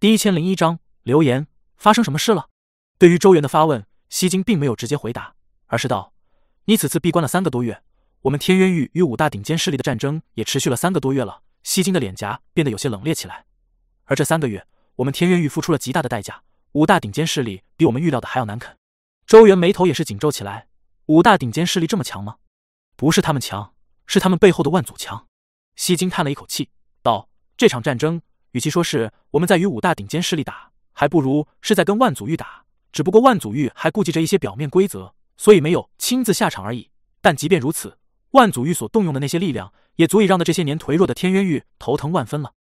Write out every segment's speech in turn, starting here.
第一千零一章留言：发生什么事了？对于周元的发问，西京并没有直接回答，而是道：“你此次闭关了三个多月，我们天渊域与五大顶尖势力的战争也持续了三个多月了。”西京的脸颊变得有些冷冽起来。而这三个月，我们天渊域付出了极大的代价，五大顶尖势力比我们预料的还要难啃。周元眉头也是紧皱起来。五大顶尖势力这么强吗？不是他们强，是他们背后的万祖强。西京叹了一口气，道：“这场战争。”与其说是我们在与五大顶尖势力打，还不如是在跟万祖玉打。只不过万祖玉还顾忌着一些表面规则，所以没有亲自下场而已。但即便如此，万祖玉所动用的那些力量，也足以让的这些年颓弱的天渊域头疼万分了。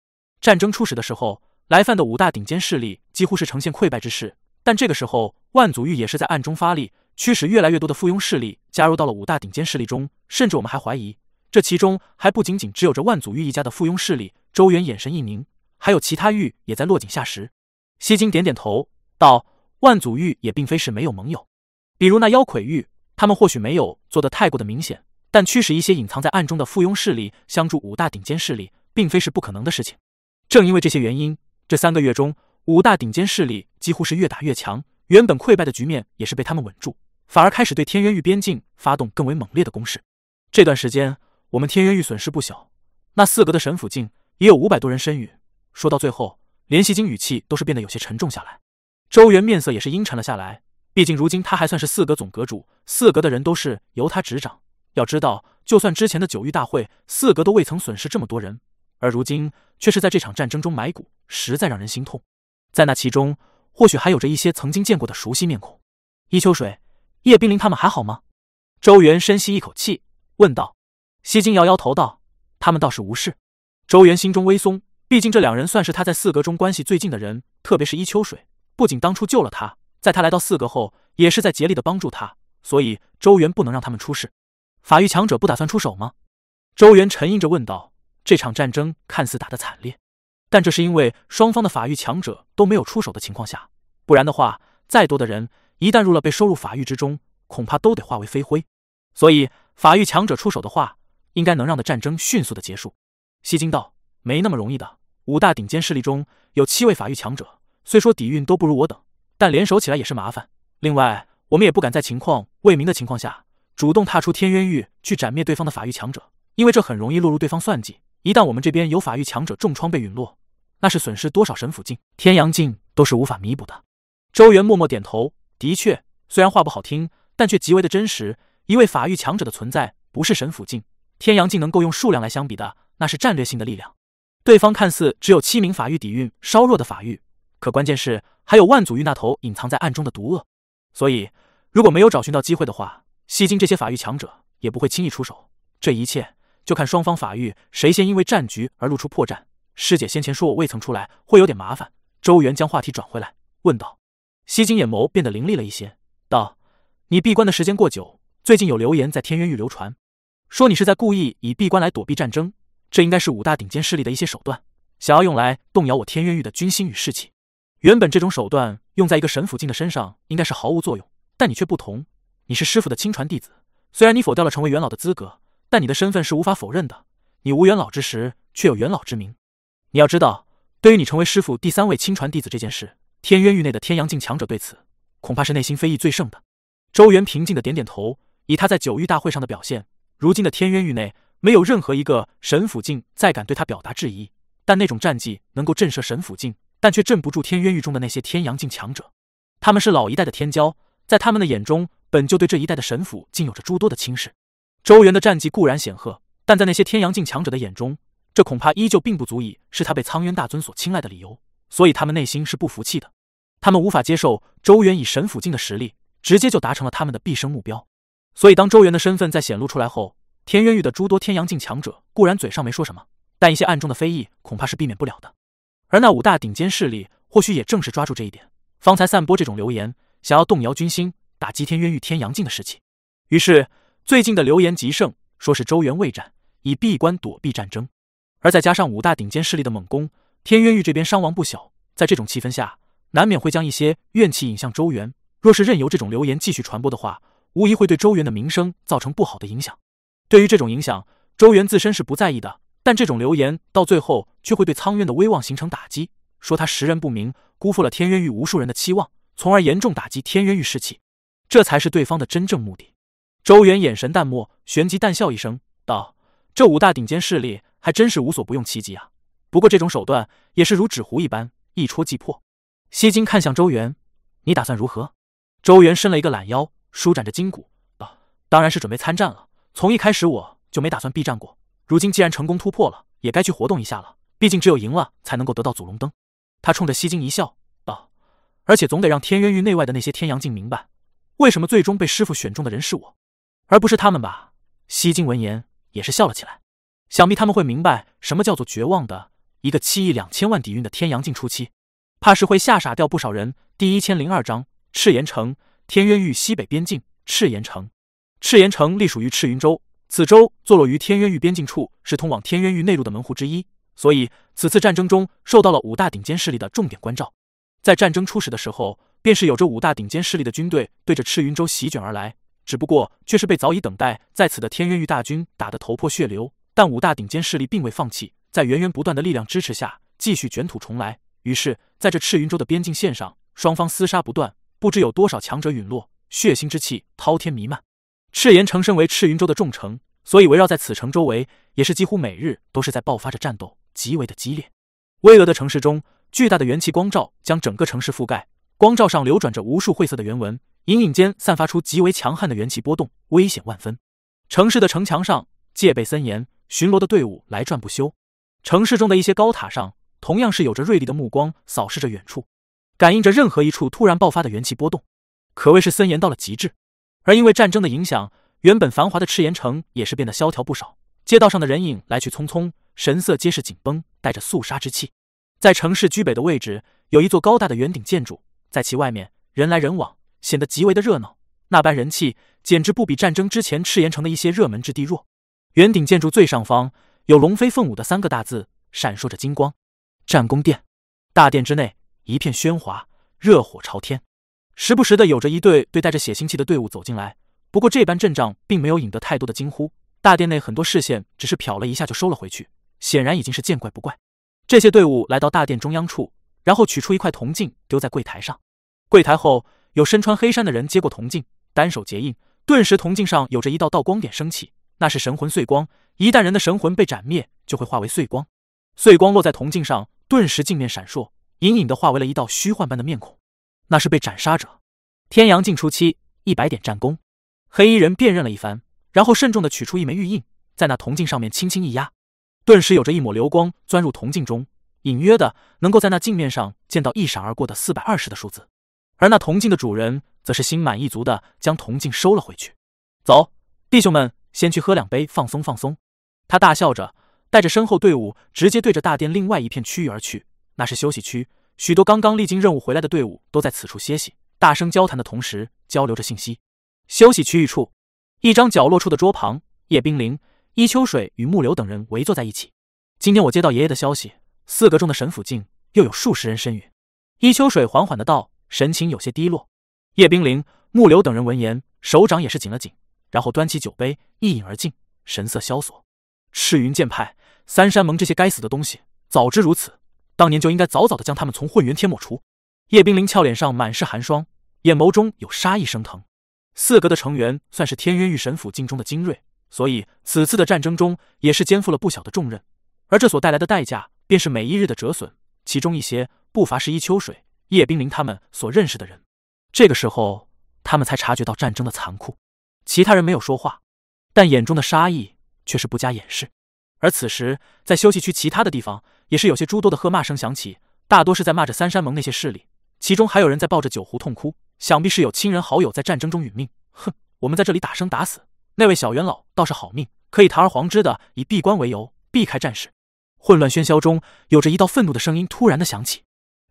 战争初始的时候，来犯的五大顶尖势力几乎是呈现溃败之势，但这个时候，万祖玉也是在暗中发力，驱使越来越多的附庸势力加入到了五大顶尖势力中。甚至我们还怀疑，这其中还不仅仅只有着万祖玉一家的附庸势力。周元眼神一凝。还有其他域也在落井下石。西京点点头道：“万祖域也并非是没有盟友，比如那妖魁域，他们或许没有做得太过的明显，但驱使一些隐藏在暗中的附庸势力相助五大顶尖势力，并非是不可能的事情。正因为这些原因，这三个月中，五大顶尖势力几乎是越打越强，原本溃败的局面也是被他们稳住，反而开始对天渊域边境发动更为猛烈的攻势。这段时间，我们天渊域损失不小，那四格的神府境也有五百多人身陨。”说到最后，连西京语气都是变得有些沉重下来。周元面色也是阴沉了下来。毕竟如今他还算是四阁总阁主，四阁的人都是由他执掌。要知道，就算之前的九域大会，四阁都未曾损失这么多人，而如今却是在这场战争中埋骨，实在让人心痛。在那其中，或许还有着一些曾经见过的熟悉面孔。伊秋水、叶冰凌他们还好吗？周元深吸一口气，问道。西京摇摇头道：“他们倒是无事。”周元心中微松。毕竟这两人算是他在四阁中关系最近的人，特别是伊秋水，不仅当初救了他，在他来到四阁后，也是在竭力的帮助他，所以周元不能让他们出事。法域强者不打算出手吗？周元沉吟着问道。这场战争看似打得惨烈，但这是因为双方的法域强者都没有出手的情况下，不然的话，再多的人一旦入了被收入法域之中，恐怕都得化为飞灰。所以法域强者出手的话，应该能让的战争迅速的结束。西京道。没那么容易的。五大顶尖势力中有七位法域强者，虽说底蕴都不如我等，但联手起来也是麻烦。另外，我们也不敢在情况未明的情况下主动踏出天渊域去斩灭对方的法域强者，因为这很容易落入对方算计。一旦我们这边有法域强者重创被陨落，那是损失多少神府境、天阳境都是无法弥补的。周元默默点头，的确，虽然话不好听，但却极为的真实。一位法域强者的存在，不是神府境、天阳境能够用数量来相比的，那是战略性的力量。对方看似只有七名法域底蕴稍弱的法域，可关键是还有万祖域那头隐藏在暗中的毒恶。所以，如果没有找寻到机会的话，西京这些法域强者也不会轻易出手。这一切就看双方法域谁先因为战局而露出破绽。师姐先前说我未曾出来，会有点麻烦。周元将话题转回来，问道：“西京眼眸变得凌厉了一些，道：你闭关的时间过久，最近有流言在天渊域流传，说你是在故意以闭关来躲避战争。”这应该是五大顶尖势力的一些手段，想要用来动摇我天渊域的军心与士气。原本这种手段用在一个神府境的身上应该是毫无作用，但你却不同，你是师傅的亲传弟子。虽然你否掉了成为元老的资格，但你的身份是无法否认的。你无元老之时，却有元老之名。你要知道，对于你成为师傅第三位亲传弟子这件事，天渊域内的天阳境强者对此恐怕是内心非议最盛的。周元平静的点点头，以他在九域大会上的表现，如今的天渊域内。没有任何一个神府境再敢对他表达质疑，但那种战绩能够震慑神府境，但却镇不住天渊域中的那些天阳境强者。他们是老一代的天骄，在他们的眼中，本就对这一代的神府竟有着诸多的轻视。周元的战绩固然显赫，但在那些天阳境强者的眼中，这恐怕依旧并不足以是他被苍渊大尊所青睐的理由。所以他们内心是不服气的，他们无法接受周元以神府境的实力，直接就达成了他们的毕生目标。所以当周元的身份在显露出来后，天渊域的诸多天阳境强者固然嘴上没说什么，但一些暗中的非议恐怕是避免不了的。而那五大顶尖势力或许也正是抓住这一点，方才散播这种流言，想要动摇军心，打击天渊域天阳境的士气。于是最近的流言极盛，说是周元未战，以闭关躲避战争。而再加上五大顶尖势力的猛攻，天渊域这边伤亡不小。在这种气氛下，难免会将一些怨气引向周元。若是任由这种流言继续传播的话，无疑会对周元的名声造成不好的影响。对于这种影响，周元自身是不在意的，但这种流言到最后却会对苍渊的威望形成打击，说他识人不明，辜负了天渊域无数人的期望，从而严重打击天渊域士气，这才是对方的真正目的。周元眼神淡漠，旋即淡笑一声，道：“这五大顶尖势力还真是无所不用其极啊！不过这种手段也是如纸糊一般，一戳即破。”西京看向周元：“你打算如何？”周元伸了一个懒腰，舒展着筋骨，道：“当然是准备参战了。从一开始我就没打算避战过，如今既然成功突破了，也该去活动一下了。毕竟只有赢了，才能够得到祖龙灯。”他冲着西京一笑，道：“而且总得让天渊域内外的那些天阳镜明白，为什么最终被师傅选中的人是我。”而不是他们吧？西京闻言也是笑了起来。想必他们会明白什么叫做绝望的。一个七亿两千万底蕴的天阳境初期，怕是会吓傻掉不少人。第一千零二章赤炎城，天渊域西北边境，赤炎城。赤炎城隶属于赤云州，此州坐落于天渊域边境处，是通往天渊域内陆的门户之一。所以此次战争中受到了五大顶尖势力的重点关照。在战争初始的时候，便是有着五大顶尖势力的军队对着赤云州席卷而来。只不过，却是被早已等待在此的天渊域大军打得头破血流。但五大顶尖势力并未放弃，在源源不断的力量支持下，继续卷土重来。于是，在这赤云州的边境线上，双方厮杀不断，不知有多少强者陨落，血腥之气滔天弥漫。赤炎城身为赤云州的重城，所以围绕在此城周围，也是几乎每日都是在爆发着战斗，极为的激烈。巍峨的城市中，巨大的元气光照将整个城市覆盖，光照上流转着无数晦涩的圆纹。隐隐间散发出极为强悍的元气波动，危险万分。城市的城墙上戒备森严，巡逻的队伍来转不休。城市中的一些高塔上，同样是有着锐利的目光扫视着远处，感应着任何一处突然爆发的元气波动，可谓是森严到了极致。而因为战争的影响，原本繁华的赤炎城也是变得萧条不少。街道上的人影来去匆匆，神色皆是紧绷，带着肃杀之气。在城市居北的位置，有一座高大的圆顶建筑，在其外面人来人往。显得极为的热闹，那般人气简直不比战争之前赤炎城的一些热门之地弱。圆顶建筑最上方有“龙飞凤舞”的三个大字，闪烁着金光。战功殿，大殿之内一片喧哗，热火朝天，时不时的有着一队队带着血腥气的队伍走进来。不过这般阵仗并没有引得太多的惊呼，大殿内很多视线只是瞟了一下就收了回去，显然已经是见怪不怪。这些队伍来到大殿中央处，然后取出一块铜镜丢在柜台上，柜台后。有身穿黑衫的人接过铜镜，单手结印，顿时铜镜上有着一道道光点升起，那是神魂碎光。一旦人的神魂被斩灭，就会化为碎光。碎光落在铜镜上，顿时镜面闪烁，隐隐的化为了一道虚幻般的面孔，那是被斩杀者。天阳镜初期，一百点战功。黑衣人辨认了一番，然后慎重的取出一枚玉印，在那铜镜上面轻轻一压，顿时有着一抹流光钻入铜镜中，隐约的能够在那镜面上见到一闪而过的四百二十的数字。而那铜镜的主人则是心满意足的将铜镜收了回去。走，弟兄们，先去喝两杯，放松放松。他大笑着，带着身后队伍直接对着大殿另外一片区域而去。那是休息区，许多刚刚历经任务回来的队伍都在此处歇息，大声交谈的同时交流着信息。休息区域处，一张角落处的桌旁，叶冰凌、伊秋水与木流等人围坐在一起。今天我接到爷爷的消息，四格中的神府境又有数十人身陨。伊秋水缓缓的道。神情有些低落，叶冰凌、木流等人闻言，手掌也是紧了紧，然后端起酒杯一饮而尽，神色萧索。赤云剑派、三山盟这些该死的东西，早知如此，当年就应该早早的将他们从混元天抹除。叶冰凌俏脸上满是寒霜，眼眸中有杀意升腾。四阁的成员算是天渊域神府境中的精锐，所以此次的战争中也是肩负了不小的重任，而这所带来的代价，便是每一日的折损，其中一些不乏是伊秋水。叶冰凌他们所认识的人，这个时候他们才察觉到战争的残酷。其他人没有说话，但眼中的杀意却是不加掩饰。而此时，在休息区其他的地方，也是有些诸多的喝骂声响起，大多是在骂着三山盟那些势力，其中还有人在抱着酒壶痛哭，想必是有亲人好友在战争中殒命。哼，我们在这里打生打死，那位小元老倒是好命，可以堂而皇之的以闭关为由避开战事。混乱喧嚣中，有着一道愤怒的声音突然的响起：“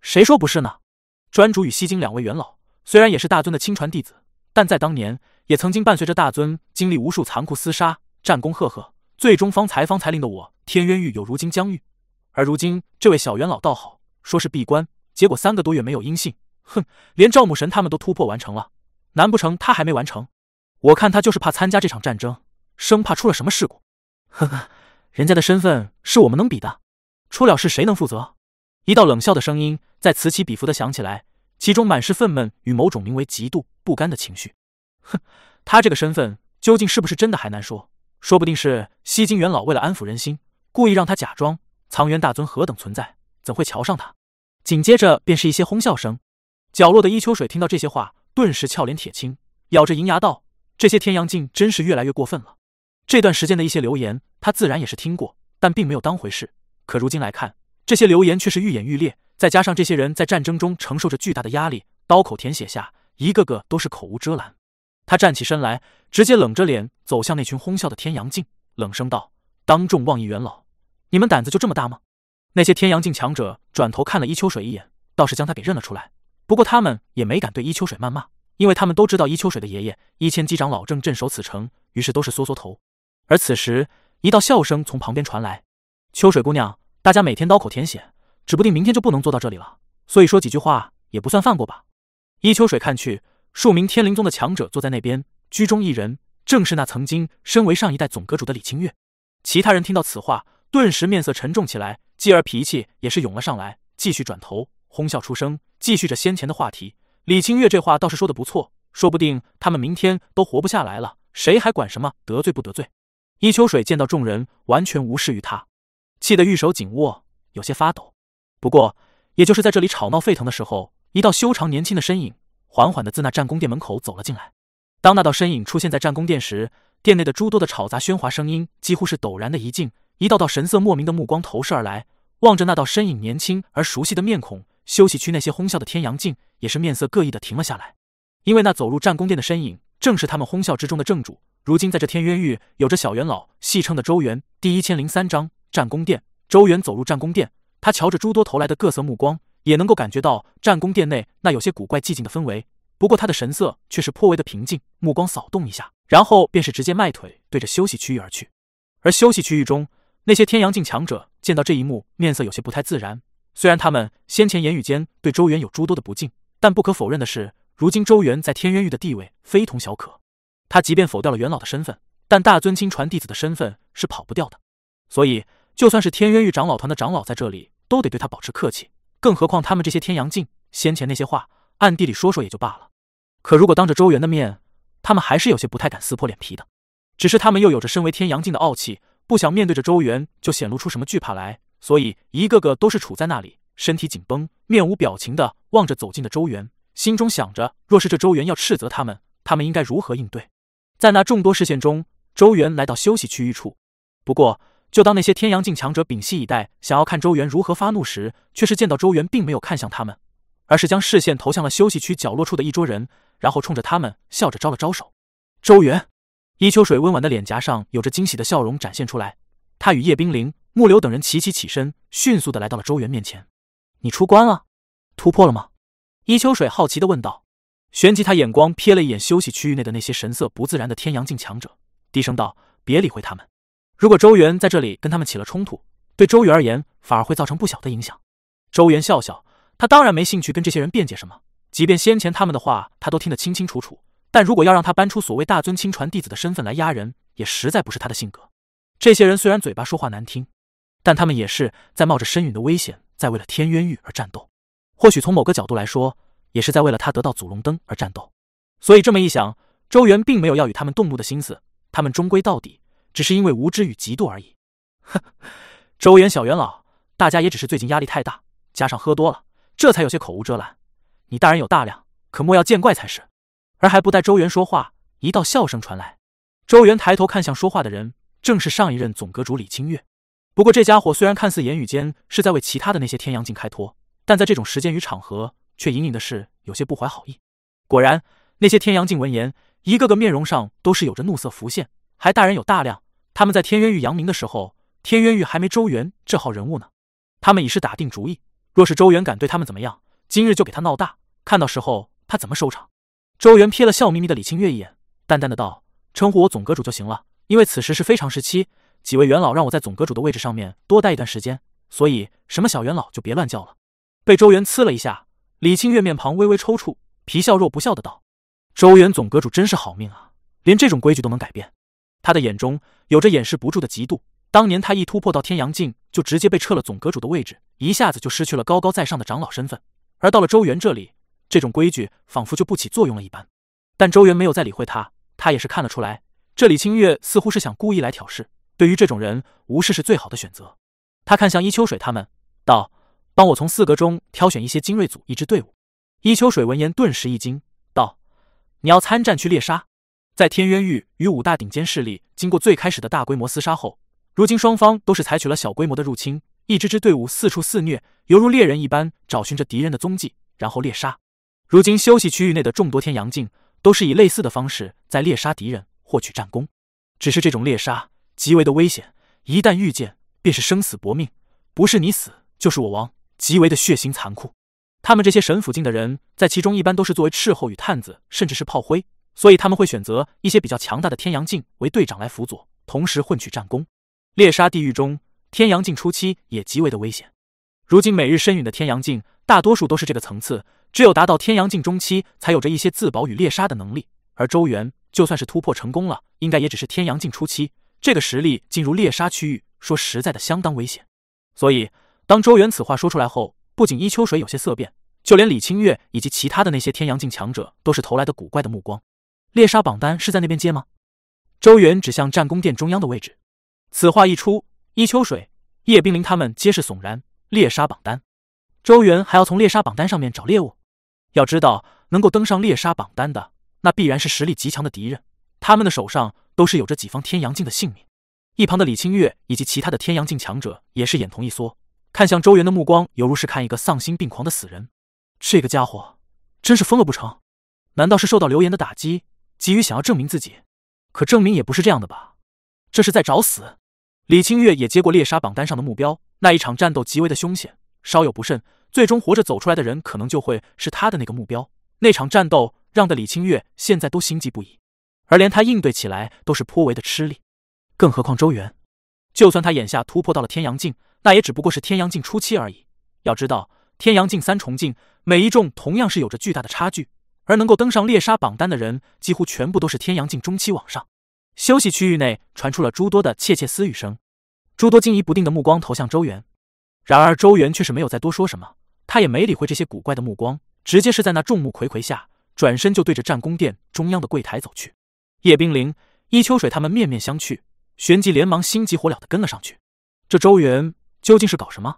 谁说不是呢？”专主与西京两位元老，虽然也是大尊的亲传弟子，但在当年也曾经伴随着大尊经历无数残酷厮杀，战功赫赫，最终方才方才令的我天渊域有如今疆域。而如今这位小元老倒好，说是闭关，结果三个多月没有音信，哼，连赵母神他们都突破完成了，难不成他还没完成？我看他就是怕参加这场战争，生怕出了什么事故。呵呵，人家的身份是我们能比的，出了事谁能负责？一道冷笑的声音在此起彼伏的响起来，其中满是愤懑与某种名为嫉妒不甘的情绪。哼，他这个身份究竟是不是真的还难说，说不定是西京元老为了安抚人心，故意让他假装藏元大尊何等存在，怎会瞧上他？紧接着便是一些哄笑声。角落的伊秋水听到这些话，顿时俏脸铁青，咬着银牙道：“这些天阳镜真是越来越过分了。”这段时间的一些流言，他自然也是听过，但并没有当回事。可如今来看，这些流言却是愈演愈烈。再加上这些人在战争中承受着巨大的压力，刀口舔血下，一个个都是口无遮拦。他站起身来，直接冷着脸走向那群哄笑的天阳镜，冷声道：“当众妄议元老，你们胆子就这么大吗？”那些天阳镜强者转头看了伊秋水一眼，倒是将他给认了出来。不过他们也没敢对伊秋水谩骂，因为他们都知道伊秋水的爷爷一千击长老正镇守此城，于是都是缩缩头。而此时，一道笑声从旁边传来：“秋水姑娘，大家每天刀口舔血，指不定明天就不能坐到这里了。所以说几句话也不算犯过吧？”伊秋水看去，数名天灵宗的强者坐在那边，居中一人正是那曾经身为上一代总阁主的李清月。其他人听到此话，顿时面色沉重起来，继而脾气也是涌了上来，继续转头哄笑出声，继续着先前的话题。李清月这话倒是说的不错，说不定他们明天都活不下来了，谁还管什么得罪不得罪？伊秋水见到众人完全无视于他，气得玉手紧握，有些发抖。不过，也就是在这里吵闹沸腾的时候，一道修长年轻的身影缓缓的自那战宫殿门口走了进来。当那道身影出现在战宫殿时，殿内的诸多的吵杂喧哗声音几乎是陡然的一静，一道道神色莫名的目光投射而来，望着那道身影年轻而熟悉的面孔。休息区那些哄笑的天阳镜也是面色各异的停了下来，因为那走入战宫殿的身影正是他们哄笑之中的正主。如今在这天渊域，有着小元老戏称的周元第一千零三章战宫殿。周元走入战宫殿，他瞧着诸多投来的各色目光，也能够感觉到战宫殿内那有些古怪寂静的氛围。不过他的神色却是颇为的平静，目光扫动一下，然后便是直接迈腿对着休息区域而去。而休息区域中那些天阳境强者见到这一幕，面色有些不太自然。虽然他们先前言语间对周元有诸多的不敬，但不可否认的是，如今周元在天渊域的地位非同小可。他即便否掉了元老的身份，但大尊亲传弟子的身份是跑不掉的。所以，就算是天渊域长老团的长老在这里，都得对他保持客气。更何况他们这些天阳镜，先前那些话，暗地里说说也就罢了。可如果当着周元的面，他们还是有些不太敢撕破脸皮的。只是他们又有着身为天阳镜的傲气，不想面对着周元就显露出什么惧怕来，所以一个个都是处在那里，身体紧绷，面无表情的望着走近的周元，心中想着：若是这周元要斥责他们，他们应该如何应对？在那众多视线中，周元来到休息区域处。不过，就当那些天阳境强者屏息以待，想要看周元如何发怒时，却是见到周元并没有看向他们，而是将视线投向了休息区角落处的一桌人，然后冲着他们笑着招了招手。周元，伊秋水温婉的脸颊上有着惊喜的笑容展现出来。他与叶冰凌、木流等人齐齐起身，迅速的来到了周元面前。你出关了？突破了吗？伊秋水好奇的问道。旋即，他眼光瞥了一眼休息区域内的那些神色不自然的天阳境强者，低声道：“别理会他们。如果周元在这里跟他们起了冲突，对周元而言反而会造成不小的影响。”周元笑笑，他当然没兴趣跟这些人辩解什么。即便先前他们的话他都听得清清楚楚，但如果要让他搬出所谓大尊亲传弟子的身份来压人，也实在不是他的性格。这些人虽然嘴巴说话难听，但他们也是在冒着深陨的危险，在为了天渊域而战斗。或许从某个角度来说。也是在为了他得到祖龙灯而战斗，所以这么一想，周元并没有要与他们动怒的心思。他们终归到底只是因为无知与嫉妒而已。哼，周元小元老，大家也只是最近压力太大，加上喝多了，这才有些口无遮拦。你大人有大量，可莫要见怪才是。而还不待周元说话，一道笑声传来。周元抬头看向说话的人，正是上一任总阁主李清月。不过这家伙虽然看似言语间是在为其他的那些天阳境开脱，但在这种时间与场合。却隐隐的是有些不怀好意。果然，那些天阳镜闻言，一个个面容上都是有着怒色浮现。还大人有大量，他们在天渊域扬名的时候，天渊域还没周元这号人物呢。他们已是打定主意，若是周元敢对他们怎么样，今日就给他闹大，看到时候他怎么收场。周元瞥了笑眯眯的李清月一眼，淡淡的道：“称呼我总阁主就行了，因为此时是非常时期，几位元老让我在总阁主的位置上面多待一段时间，所以什么小元老就别乱叫了。”被周元呲了一下。李清月面庞微微抽搐，皮笑肉不笑的道：“周元总阁主真是好命啊，连这种规矩都能改变。”他的眼中有着掩饰不住的嫉妒。当年他一突破到天阳境，就直接被撤了总阁主的位置，一下子就失去了高高在上的长老身份。而到了周元这里，这种规矩仿佛就不起作用了一般。但周元没有再理会他，他也是看得出来，这李清月似乎是想故意来挑事。对于这种人，无视是最好的选择。他看向伊秋水他们，道：“帮我从四格中挑选一些精锐组一支队伍。”伊秋水闻言顿时一惊，道：“你要参战去猎杀？”在天渊域与五大顶尖势力经过最开始的大规模厮杀后，如今双方都是采取了小规模的入侵，一支支队伍四处肆虐，犹如猎人一般找寻着敌人的踪迹，然后猎杀。如今休息区域内的众多天阳镜都是以类似的方式在猎杀敌人，获取战功。只是这种猎杀极为的危险，一旦遇见便是生死搏命，不是你死就是我亡，极为的血腥残酷。他们这些神府境的人在其中一般都是作为斥候与探子，甚至是炮灰。所以他们会选择一些比较强大的天阳镜为队长来辅佐，同时混取战功。猎杀地狱中，天阳镜初期也极为的危险。如今每日深陨的天阳镜，大多数都是这个层次，只有达到天阳镜中期，才有着一些自保与猎杀的能力。而周元就算是突破成功了，应该也只是天阳镜初期，这个实力进入猎杀区域，说实在的相当危险。所以当周元此话说出来后，不仅伊秋水有些色变，就连李清月以及其他的那些天阳镜强者，都是投来的古怪的目光。猎杀榜单是在那边接吗？周元指向战宫殿中央的位置。此话一出，伊秋水、叶冰凌他们皆是悚然。猎杀榜单，周元还要从猎杀榜单上面找猎物？要知道，能够登上猎杀榜单的，那必然是实力极强的敌人，他们的手上都是有着几方天阳镜的性命。一旁的李清月以及其他的天阳镜强者也是眼瞳一缩，看向周元的目光犹如是看一个丧心病狂的死人。这个家伙真是疯了不成？难道是受到流言的打击？急于想要证明自己，可证明也不是这样的吧？这是在找死。李清月也接过猎杀榜单上的目标，那一场战斗极为的凶险，稍有不慎，最终活着走出来的人可能就会是他的那个目标。那场战斗让的李清月现在都心悸不已，而连他应对起来都是颇为的吃力。更何况周元，就算他眼下突破到了天阳境，那也只不过是天阳境初期而已。要知道，天阳境三重境，每一重同样是有着巨大的差距。而能够登上猎杀榜单的人，几乎全部都是天阳境中期往上。休息区域内传出了诸多的窃窃私语声，诸多惊疑不定的目光投向周元。然而周元却是没有再多说什么，他也没理会这些古怪的目光，直接是在那众目睽睽下，转身就对着战宫殿中央的柜台走去。叶冰凌、伊秋水他们面面相觑，旋即连忙心急火燎的跟了上去。这周元究竟是搞什么？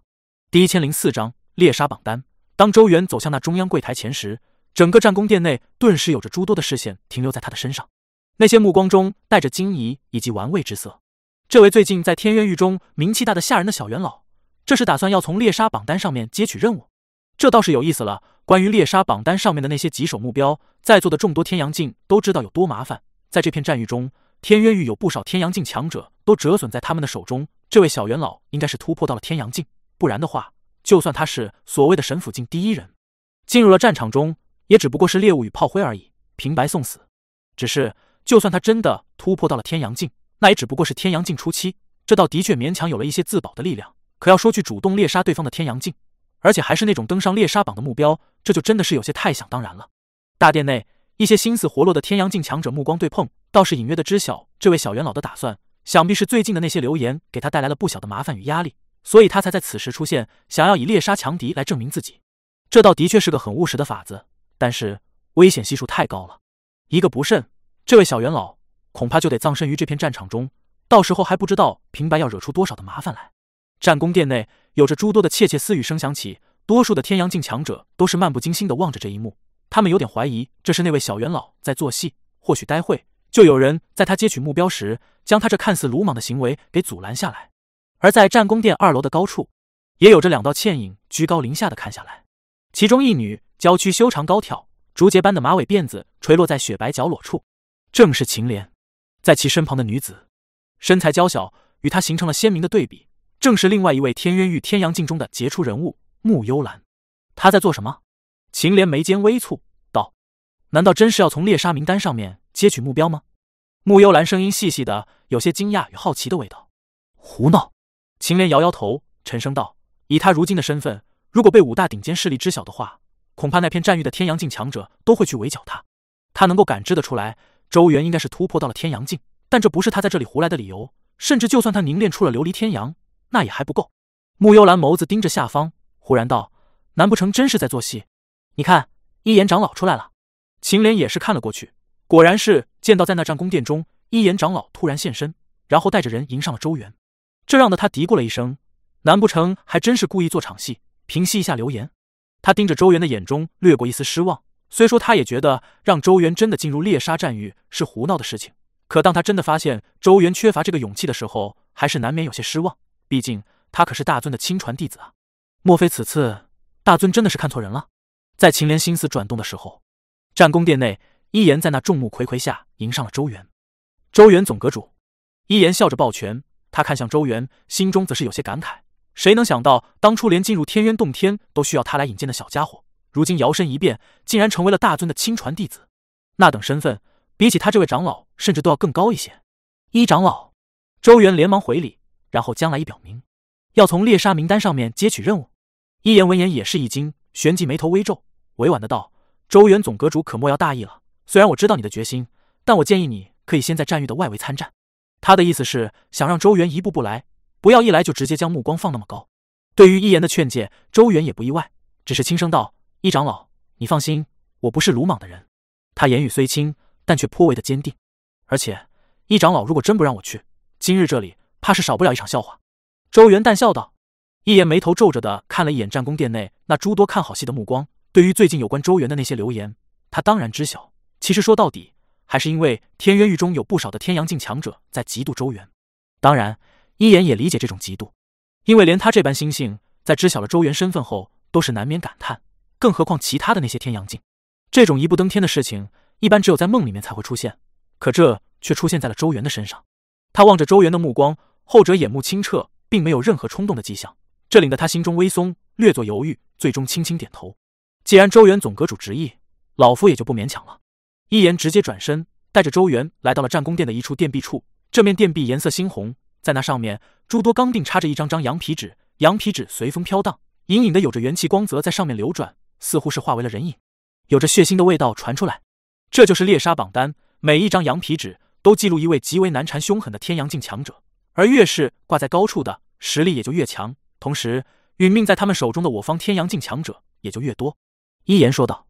第一千零四章猎杀榜单。当周元走向那中央柜台前时。整个战宫殿内顿时有着诸多的视线停留在他的身上，那些目光中带着惊疑以及玩味之色。这位最近在天渊狱中名气大的吓人的小元老，这是打算要从猎杀榜单上面接取任务？这倒是有意思了。关于猎杀榜单上面的那些棘手目标，在座的众多天阳镜都知道有多麻烦。在这片战域中，天渊域有不少天阳镜强者都折损在他们的手中。这位小元老应该是突破到了天阳镜，不然的话，就算他是所谓的神府境第一人，进入了战场中。也只不过是猎物与炮灰而已，平白送死。只是，就算他真的突破到了天阳境，那也只不过是天阳境初期，这倒的确勉强有了一些自保的力量。可要说去主动猎杀对方的天阳境，而且还是那种登上猎杀榜的目标，这就真的是有些太想当然了。大殿内，一些心思活络的天阳境强者目光对碰，倒是隐约的知晓这位小元老的打算。想必是最近的那些流言给他带来了不小的麻烦与压力，所以他才在此时出现，想要以猎杀强敌来证明自己。这倒的确是个很务实的法子。但是危险系数太高了，一个不慎，这位小元老恐怕就得葬身于这片战场中，到时候还不知道平白要惹出多少的麻烦来。战宫殿内有着诸多的窃窃私语声响起，多数的天阳境强者都是漫不经心的望着这一幕，他们有点怀疑这是那位小元老在做戏。或许待会就有人在他接取目标时，将他这看似鲁莽的行为给阻拦下来。而在战宫殿二楼的高处，也有着两道倩影居高临下的看下来，其中一女。娇躯修长高挑，竹节般的马尾辫子垂落在雪白角裸处，正是秦莲。在其身旁的女子，身材娇小，与她形成了鲜明的对比，正是另外一位天渊域天阳境中的杰出人物穆幽兰。她在做什么？秦莲眉间微蹙，道：“难道真是要从猎杀名单上面接取目标吗？”穆幽兰声音细细的，有些惊讶与好奇的味道。胡闹！秦莲摇摇头，沉声道：“以他如今的身份，如果被五大顶尖势力知晓的话。”恐怕那片战域的天阳境强者都会去围剿他。他能够感知得出来，周元应该是突破到了天阳境，但这不是他在这里胡来的理由。甚至就算他凝练出了琉璃天阳，那也还不够。慕幽兰眸子盯着下方，忽然道：“难不成真是在做戏？你看，一言长老出来了。”秦莲也是看了过去，果然是见到在那战宫殿中，一言长老突然现身，然后带着人迎上了周元。这让得他嘀咕了一声：“难不成还真是故意做场戏，平息一下流言？”他盯着周元的眼中掠过一丝失望。虽说他也觉得让周元真的进入猎杀战域是胡闹的事情，可当他真的发现周元缺乏这个勇气的时候，还是难免有些失望。毕竟他可是大尊的亲传弟子啊！莫非此次大尊真的是看错人了？在秦莲心思转动的时候，战宫殿内，一言在那众目睽睽下迎上了周元。周元总阁主，一言笑着抱拳，他看向周元，心中则是有些感慨。谁能想到，当初连进入天渊洞天都需要他来引荐的小家伙？如今摇身一变，竟然成为了大尊的亲传弟子，那等身份比起他这位长老，甚至都要更高一些。一长老，周元连忙回礼，然后将来意表明，要从猎杀名单上面接取任务。一言闻言也是一惊，旋即眉头微皱，委婉的道：“周元总阁主可莫要大意了。虽然我知道你的决心，但我建议你可以先在战域的外围参战。”他的意思是想让周元一步步来，不要一来就直接将目光放那么高。对于一言的劝诫，周元也不意外，只是轻声道。一长老，你放心，我不是鲁莽的人。他言语虽轻，但却颇为的坚定。而且，一长老如果真不让我去，今日这里怕是少不了一场笑话。周元淡笑道。一言眉头皱着的看了一眼战宫殿内那诸多看好戏的目光。对于最近有关周元的那些流言，他当然知晓。其实说到底，还是因为天渊域中有不少的天阳境强者在嫉妒周元。当然，一言也理解这种嫉妒，因为连他这般心性，在知晓了周元身份后，都是难免感叹。更何况其他的那些天阳镜，这种一步登天的事情，一般只有在梦里面才会出现。可这却出现在了周元的身上。他望着周元的目光，后者眼目清澈，并没有任何冲动的迹象。这令得他心中微松，略作犹豫，最终轻轻点头。既然周元总阁主执意，老夫也就不勉强了。一言直接转身，带着周元来到了战宫殿的一处殿壁处。这面殿壁颜色猩红，在那上面诸多钢锭插着一张张羊皮纸，羊皮纸随风飘荡，隐隐的有着元气光泽在上面流转。似乎是化为了人影，有着血腥的味道传出来。这就是猎杀榜单，每一张羊皮纸都记录一位极为难缠凶狠的天阳境强者，而越是挂在高处的，实力也就越强。同时，殒命在他们手中的我方天阳境强者也就越多。一言说道。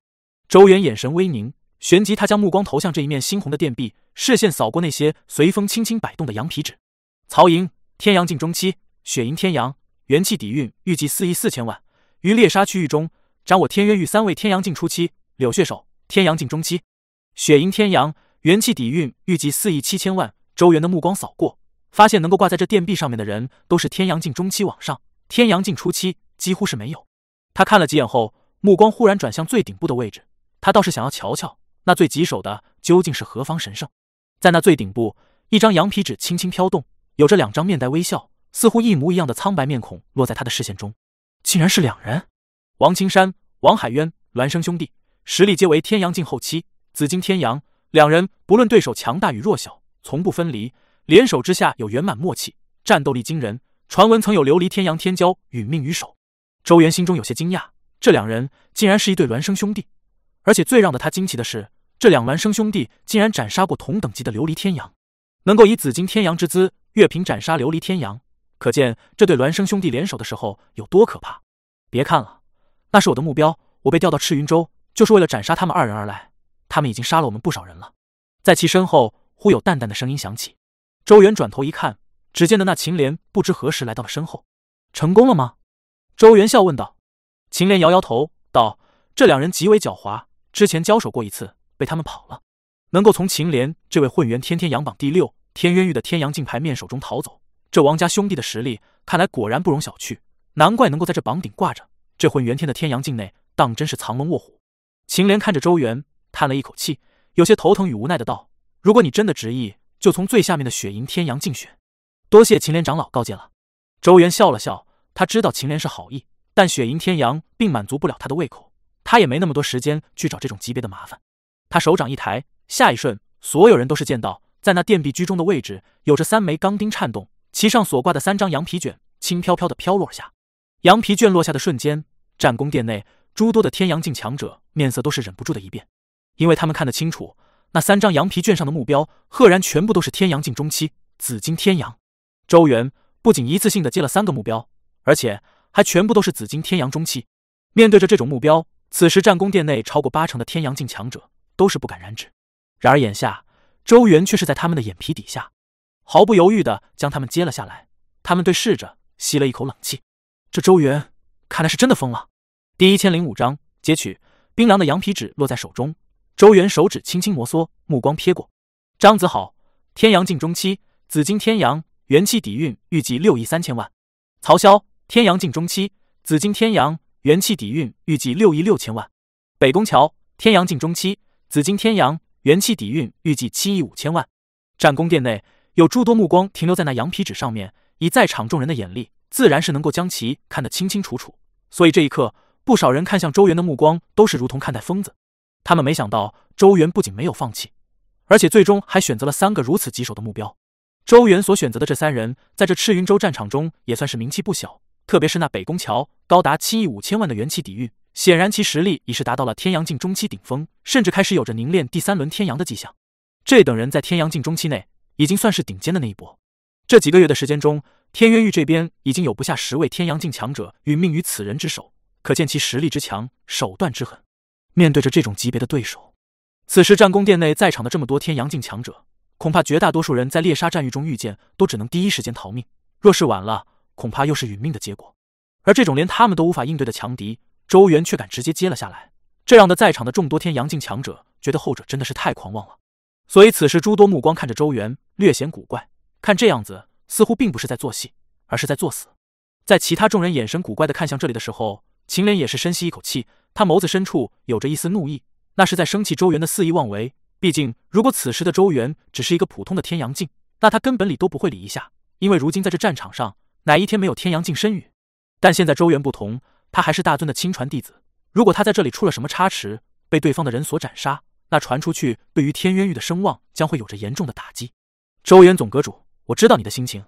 周元眼神微凝，旋即他将目光投向这一面猩红的殿壁，视线扫过那些随风轻轻摆动的羊皮纸。曹营天阳境中期，血银天阳，元气底蕴预计四亿四千万，于猎杀区域中。掌我天渊域三位天阳境初期，柳血手天阳境中期，血银天阳元气底蕴预计四亿七千万。周元的目光扫过，发现能够挂在这殿壁上面的人都是天阳境中期往上，天阳境初期几乎是没有。他看了几眼后，目光忽然转向最顶部的位置，他倒是想要瞧瞧那最棘手的究竟是何方神圣。在那最顶部，一张羊皮纸轻轻飘动，有着两张面带微笑、似乎一模一样的苍白面孔落在他的视线中，竟然是两人。王青山、王海渊，孪生兄弟，实力皆为天阳境后期，紫金天阳。两人不论对手强大与弱小，从不分离，联手之下有圆满默契，战斗力惊人。传闻曾有琉璃天阳天骄殒命于手。周元心中有些惊讶，这两人竟然是一对孪生兄弟，而且最让得他惊奇的是，这两孪生兄弟竟然斩杀过同等级的琉璃天阳，能够以紫金天阳之姿越平斩杀琉璃天阳，可见这对孪生兄弟联手的时候有多可怕。别看了。那是我的目标，我被调到赤云州，就是为了斩杀他们二人而来。他们已经杀了我们不少人了。在其身后，忽有淡淡的声音响起。周元转头一看，只见的那秦莲不知何时来到了身后。成功了吗？周元笑问道。秦莲摇摇头道：“这两人极为狡猾，之前交手过一次，被他们跑了。能够从秦莲这位混元天天阳榜第六、天渊域的天阳镜牌面手中逃走，这王家兄弟的实力看来果然不容小觑。难怪能够在这榜顶挂着。”这混元天的天阳境内，当真是藏龙卧虎。秦莲看着周元，叹了一口气，有些头疼与无奈的道：“如果你真的执意，就从最下面的雪银天阳竞选。多谢秦莲长老告诫了。”周元笑了笑，他知道秦莲是好意，但雪银天阳并满足不了他的胃口，他也没那么多时间去找这种级别的麻烦。他手掌一抬，下一瞬，所有人都是见到，在那殿壁居中的位置，有着三枚钢钉颤动，其上所挂的三张羊皮卷轻飘飘的飘落下。羊皮卷落下的瞬间。战宫殿内诸多的天阳境强者面色都是忍不住的一变，因为他们看得清楚，那三张羊皮卷上的目标赫然全部都是天阳境中期紫金天阳。周元不仅一次性的接了三个目标，而且还全部都是紫金天阳中期。面对着这种目标，此时战宫殿内超过八成的天阳境强者都是不敢染指。然而眼下，周元却是在他们的眼皮底下，毫不犹豫的将他们接了下来。他们对视着，吸了一口冷气。这周元看来是真的疯了。第一千零五章截取，冰凉的羊皮纸落在手中，周元手指轻轻摩挲，目光瞥过。张子豪，天阳境中期，紫金天阳，元气底蕴预计六亿三千万。曹潇，天阳境中期，紫金天阳，元气底蕴预计六亿六千万。北宫桥，天阳境中期，紫金天阳，元气底蕴预计七亿五千万。战宫殿内有诸多目光停留在那羊皮纸上面，以在场众人的眼力，自然是能够将其看得清清楚楚。所以这一刻，不少人看向周元的目光都是如同看待疯子。他们没想到周元不仅没有放弃。而且最终还选择了三个如此棘手的目标。周元所选择的这三人，在这赤云州战场中也算是名气不小。特别是那北宫桥，高达七亿五千万的元气底蕴，显然其实力已是达到了天阳境中期顶峰，甚至开始有着凝练第三轮天阳的迹象。这等人在天阳境中期内，已经算是顶尖的那一波。这几个月的时间中，天渊域这边已经有不下十位天阳境强者殒命于此人之手，可见其实力之强，手段之狠。面对着这种级别的对手，此时战宫殿内在场的这么多天阳境强者，恐怕绝大多数人在猎杀战域中遇见，都只能第一时间逃命。若是晚了，恐怕又是殒命的结果。而这种连他们都无法应对的强敌，周元却敢直接接了下来，这让的在场的众多天阳境强者觉得后者真的是太狂妄了。所以此时诸多目光看着周元，略显古怪。看这样子，似乎并不是在做戏，而是在作死。在其他众人眼神古怪的看向这里的时候，秦莲也是深吸一口气，他眸子深处有着一丝怒意。那是在生气周元的肆意妄为。毕竟，如果此时的周元只是一个普通的天阳境，那他根本理都不会理一下。因为如今在这战场上，哪一天没有天阳境身陨？但现在周元不同，他还是大尊的亲传弟子。如果他在这里出了什么差池，被对方的人所斩杀，那传出去，对于天渊域的声望将会有着严重的打击。周元总阁主，我知道你的心情，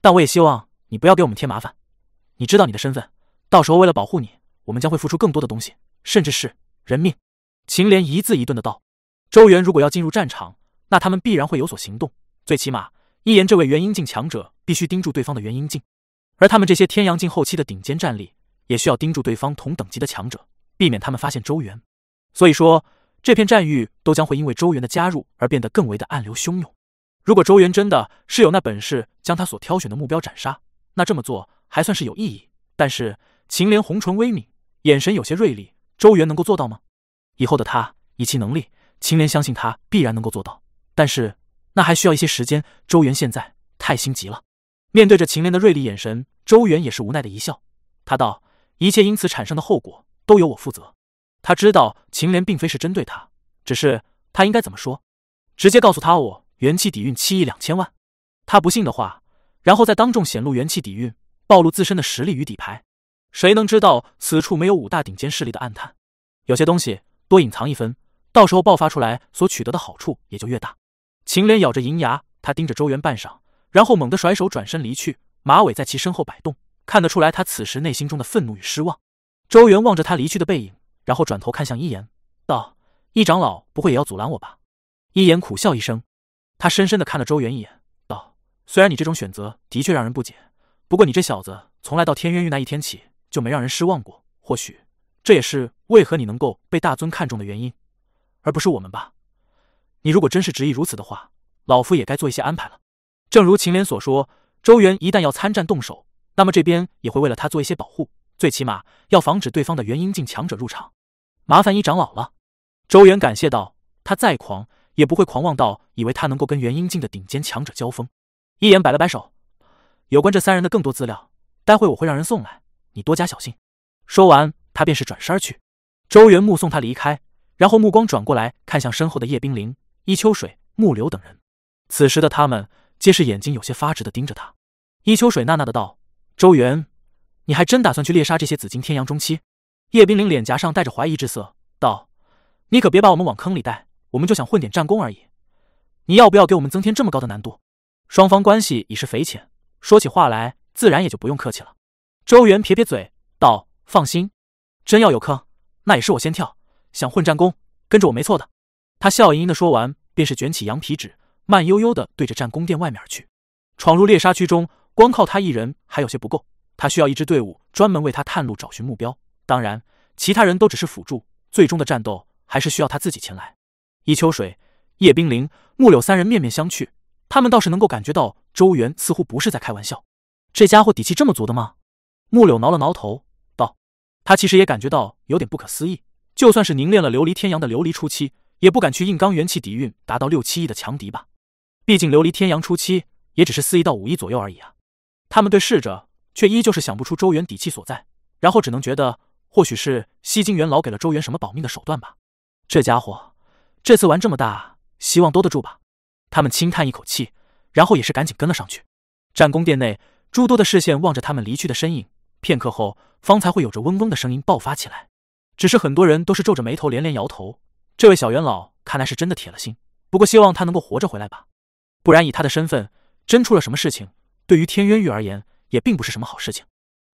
但我也希望你不要给我们添麻烦。你知道你的身份，到时候为了保护你，我们将会付出更多的东西，甚至是人命。秦莲一字一顿的道：“周元如果要进入战场，那他们必然会有所行动。最起码，一言这位元婴境强者必须盯住对方的元婴境，而他们这些天阳境后期的顶尖战力，也需要盯住对方同等级的强者，避免他们发现周元。所以说，这片战域都将会因为周元的加入而变得更为的暗流汹涌。如果周元真的是有那本事将他所挑选的目标斩杀，那这么做还算是有意义。但是，秦莲红唇微抿，眼神有些锐利，周元能够做到吗？”以后的他以其能力，秦莲相信他必然能够做到。但是那还需要一些时间。周元现在太心急了。面对着秦莲的锐利眼神，周元也是无奈的一笑。他道：“一切因此产生的后果都由我负责。”他知道秦莲并非是针对他，只是他应该怎么说？直接告诉他我元气底蕴七亿两千万。他不信的话，然后再当众显露元气底蕴，暴露自身的实力与底牌。谁能知道此处没有五大顶尖势力的暗探？有些东西。多隐藏一分，到时候爆发出来所取得的好处也就越大。秦莲咬着银牙，他盯着周元半晌，然后猛地甩手转身离去，马尾在其身后摆动，看得出来他此时内心中的愤怒与失望。周元望着他离去的背影，然后转头看向一言，道：“一长老不会也要阻拦我吧？”一言苦笑一声，他深深的看了周元一眼，道：“虽然你这种选择的确让人不解，不过你这小子从来到天渊域那一天起就没让人失望过，或许……”这也是为何你能够被大尊看中的原因，而不是我们吧？你如果真是执意如此的话，老夫也该做一些安排了。正如秦莲所说，周元一旦要参战动手，那么这边也会为了他做一些保护，最起码要防止对方的元婴境强者入场。麻烦一长老了。周元感谢道：“他再狂，也不会狂妄到以为他能够跟元婴境的顶尖强者交锋。”一言摆了摆手：“有关这三人的更多资料，待会我会让人送来，你多加小心。”说完。他便是转身去，周元目送他离开，然后目光转过来看向身后的叶冰凌、伊秋水、木流等人。此时的他们皆是眼睛有些发直的盯着他。伊秋水呐呐的道：“周元，你还真打算去猎杀这些紫金天阳中期？”叶冰凌脸颊上带着怀疑之色道：“你可别把我们往坑里带，我们就想混点战功而已。你要不要给我们增添这么高的难度？”双方关系已是匪浅，说起话来自然也就不用客气了。周元撇撇嘴道：“放心。”真要有坑，那也是我先跳。想混战功，跟着我没错的。他笑盈盈的说完，便是卷起羊皮纸，慢悠悠的对着战宫殿外面而去。闯入猎杀区中，光靠他一人还有些不够，他需要一支队伍专门为他探路、找寻目标。当然，其他人都只是辅助，最终的战斗还是需要他自己前来。伊秋水、叶冰凌、木柳三人面面相觑，他们倒是能够感觉到周元似乎不是在开玩笑。这家伙底气这么足的吗？木柳挠了挠头，道：“他其实也感觉到有点不可思议。就算是凝练了琉璃天阳的琉璃初期，也不敢去硬刚元气底蕴达到六七亿的强敌吧？毕竟琉璃天阳初期也只是四亿到五亿左右而已啊。他们对视着，却依旧是想不出周元底气所在，然后只能觉得或许是西京元老给了周元什么保命的手段吧。这家伙这次玩这么大，希望兜得住吧？他们轻叹一口气，然后也是赶紧跟了上去。战宫殿内，诸多的视线望着他们离去的身影。片刻后，方才会有着嗡嗡的声音爆发起来。只是很多人都是皱着眉头，连连摇头。这位小元老看来是真的铁了心，不过希望他能够活着回来吧，不然以他的身份，真出了什么事情，对于天渊域而言也并不是什么好事情。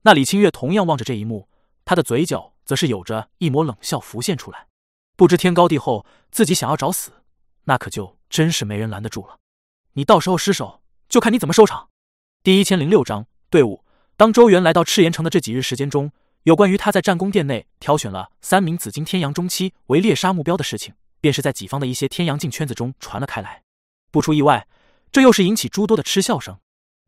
那李清月同样望着这一幕，他的嘴角则是有着一抹冷笑浮现出来。不知天高地厚，自己想要找死，那可就真是没人拦得住了。你到时候失手，就看你怎么收场。第一千零六章队伍。当周元来到赤岩城的这几日时间中，有关于他在战宫殿内挑选了三名紫金天阳中期为猎杀目标的事情，便是在己方的一些天阳境圈子中传了开来。不出意外，这又是引起诸多的嗤笑声。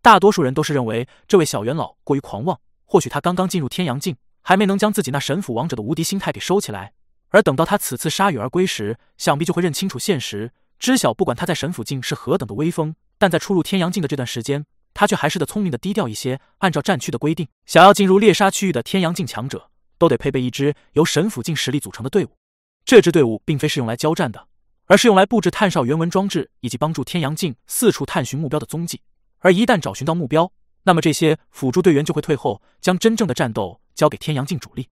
大多数人都是认为这位小元老过于狂妄，或许他刚刚进入天阳境，还没能将自己那神府王者的无敌心态给收起来。而等到他此次铩羽而归时，想必就会认清楚现实，知晓不管他在神府境是何等的威风，但在出入天阳境的这段时间。他却还是得聪明的低调一些。按照战区的规定，想要进入猎杀区域的天阳境强者，都得配备一支由神府境实力组成的队伍。这支队伍并非是用来交战的，而是用来布置探哨原文装置，以及帮助天阳境四处探寻目标的踪迹。而一旦找寻到目标，那么这些辅助队员就会退后，将真正的战斗交给天阳境主力。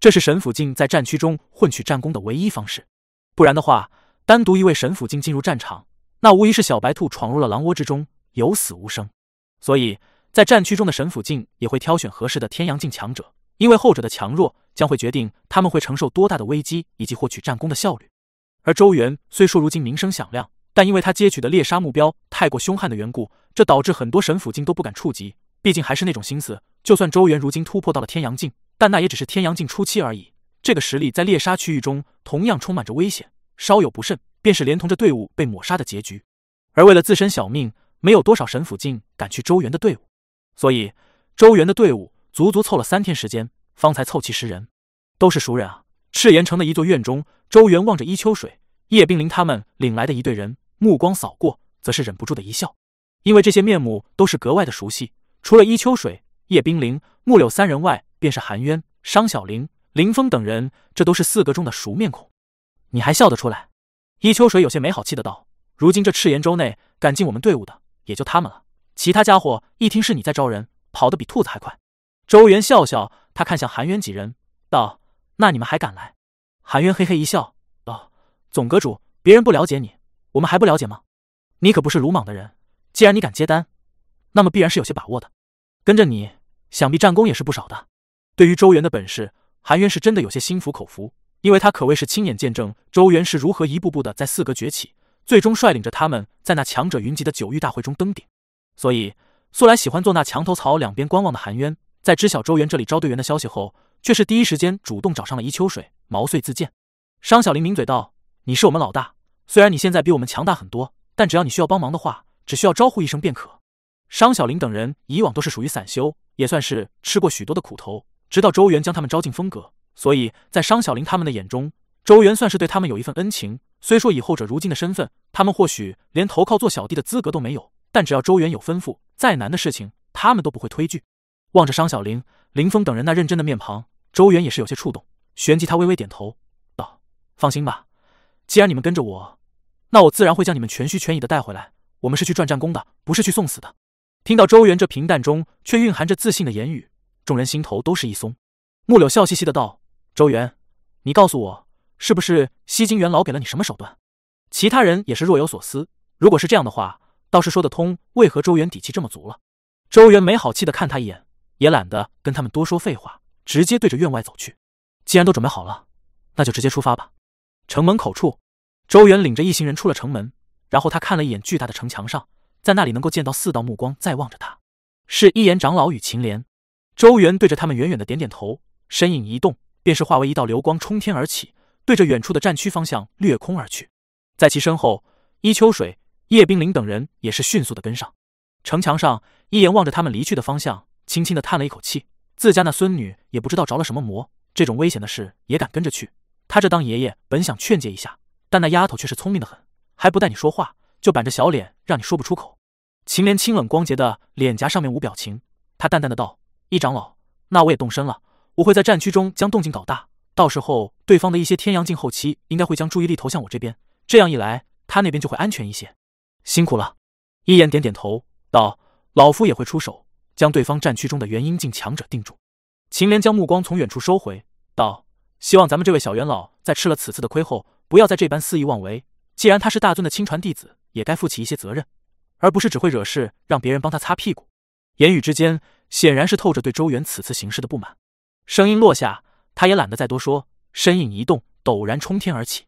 这是神府境在战区中混取战功的唯一方式。不然的话，单独一位神府境进入战场，那无疑是小白兔闯入了狼窝之中，有死无生。所以在战区中的神府境也会挑选合适的天阳境强者，因为后者的强弱将会决定他们会承受多大的危机以及获取战功的效率。而周元虽说如今名声响亮，但因为他接取的猎杀目标太过凶悍的缘故，这导致很多神府境都不敢触及。毕竟还是那种心思，就算周元如今突破到了天阳境，但那也只是天阳境初期而已。这个实力在猎杀区域中同样充满着危险，稍有不慎，便是连同着队伍被抹杀的结局。而为了自身小命。没有多少神府境敢去周元的队伍，所以周元的队伍足足凑了三天时间，方才凑齐十人，都是熟人啊！赤岩城的一座院中，周元望着伊秋水、叶冰凌他们领来的一队人，目光扫过，则是忍不住的一笑，因为这些面目都是格外的熟悉。除了伊秋水、叶冰凌、木柳三人外，便是韩渊、商小玲、林峰等人，这都是四个中的熟面孔。你还笑得出来？伊秋水有些没好气的道：“如今这赤岩州内敢进我们队伍的。”也就他们了，其他家伙一听是你在招人，跑得比兔子还快。周元笑笑，他看向韩渊几人，道：“那你们还敢来？”韩渊嘿嘿一笑，道：“总阁主，别人不了解你，我们还不了解吗？你可不是鲁莽的人，既然你敢接单，那么必然是有些把握的。跟着你，想必战功也是不少的。”对于周元的本事，韩渊是真的有些心服口服，因为他可谓是亲眼见证周元是如何一步步的在四阁崛起。最终率领着他们在那强者云集的九域大会中登顶，所以素来喜欢做那墙头草、两边观望的韩渊，在知晓周元这里招队员的消息后，却是第一时间主动找上了伊秋水，毛遂自荐。商小林抿嘴道：“你是我们老大，虽然你现在比我们强大很多，但只要你需要帮忙的话，只需要招呼一声便可。”商小林等人以往都是属于散修，也算是吃过许多的苦头，直到周元将他们招进风阁，所以在商小林他们的眼中，周元算是对他们有一份恩情。虽说以后者如今的身份，他们或许连投靠做小弟的资格都没有，但只要周元有吩咐，再难的事情他们都不会推拒。望着商小玲、林峰等人那认真的面庞，周元也是有些触动，旋即他微微点头道：“放心吧，既然你们跟着我，那我自然会将你们全虚全影的带回来。我们是去赚战功的，不是去送死的。”听到周元这平淡中却蕴含着自信的言语，众人心头都是一松。木柳笑嘻嘻的道：“周元，你告诉我。”是不是西京元老给了你什么手段？其他人也是若有所思。如果是这样的话，倒是说得通。为何周元底气这么足了？周元没好气的看他一眼，也懒得跟他们多说废话，直接对着院外走去。既然都准备好了，那就直接出发吧。城门口处，周元领着一行人出了城门，然后他看了一眼巨大的城墙上，在那里能够见到四道目光在望着他，是一言长老与秦莲。周元对着他们远远的点点头，身影一动，便是化为一道流光冲天而起，对着远处的战区方向掠空而去。在其身后，伊秋水、叶冰凌等人也是迅速的跟上。城墙上，一言望着他们离去的方向，轻轻的叹了一口气。自家那孙女也不知道着了什么魔，这种危险的事也敢跟着去。他这当爷爷本想劝诫一下，但那丫头却是聪明的很，还不带你说话，就板着小脸让你说不出口。秦莲清冷光洁的脸颊上面无表情，他淡淡的道。一长老，那我也动身了。我会在战区中将动静搞大，到时候对方的一些天阳境后期应该会将注意力投向我这边，这样一来，他那边就会安全一些。辛苦了。一言点点头，道：“老夫也会出手，将对方战区中的元婴境强者定住。”秦莲将目光从远处收回，道：“希望咱们这位小元老在吃了此次的亏后，不要再这般肆意妄为。既然他是大尊的亲传弟子，也该负起一些责任，而不是只会惹事，让别人帮他擦屁股。”言语之间。显然是透着对周元此次行事的不满。声音落下，他也懒得再多说，身影一动，陡然冲天而起。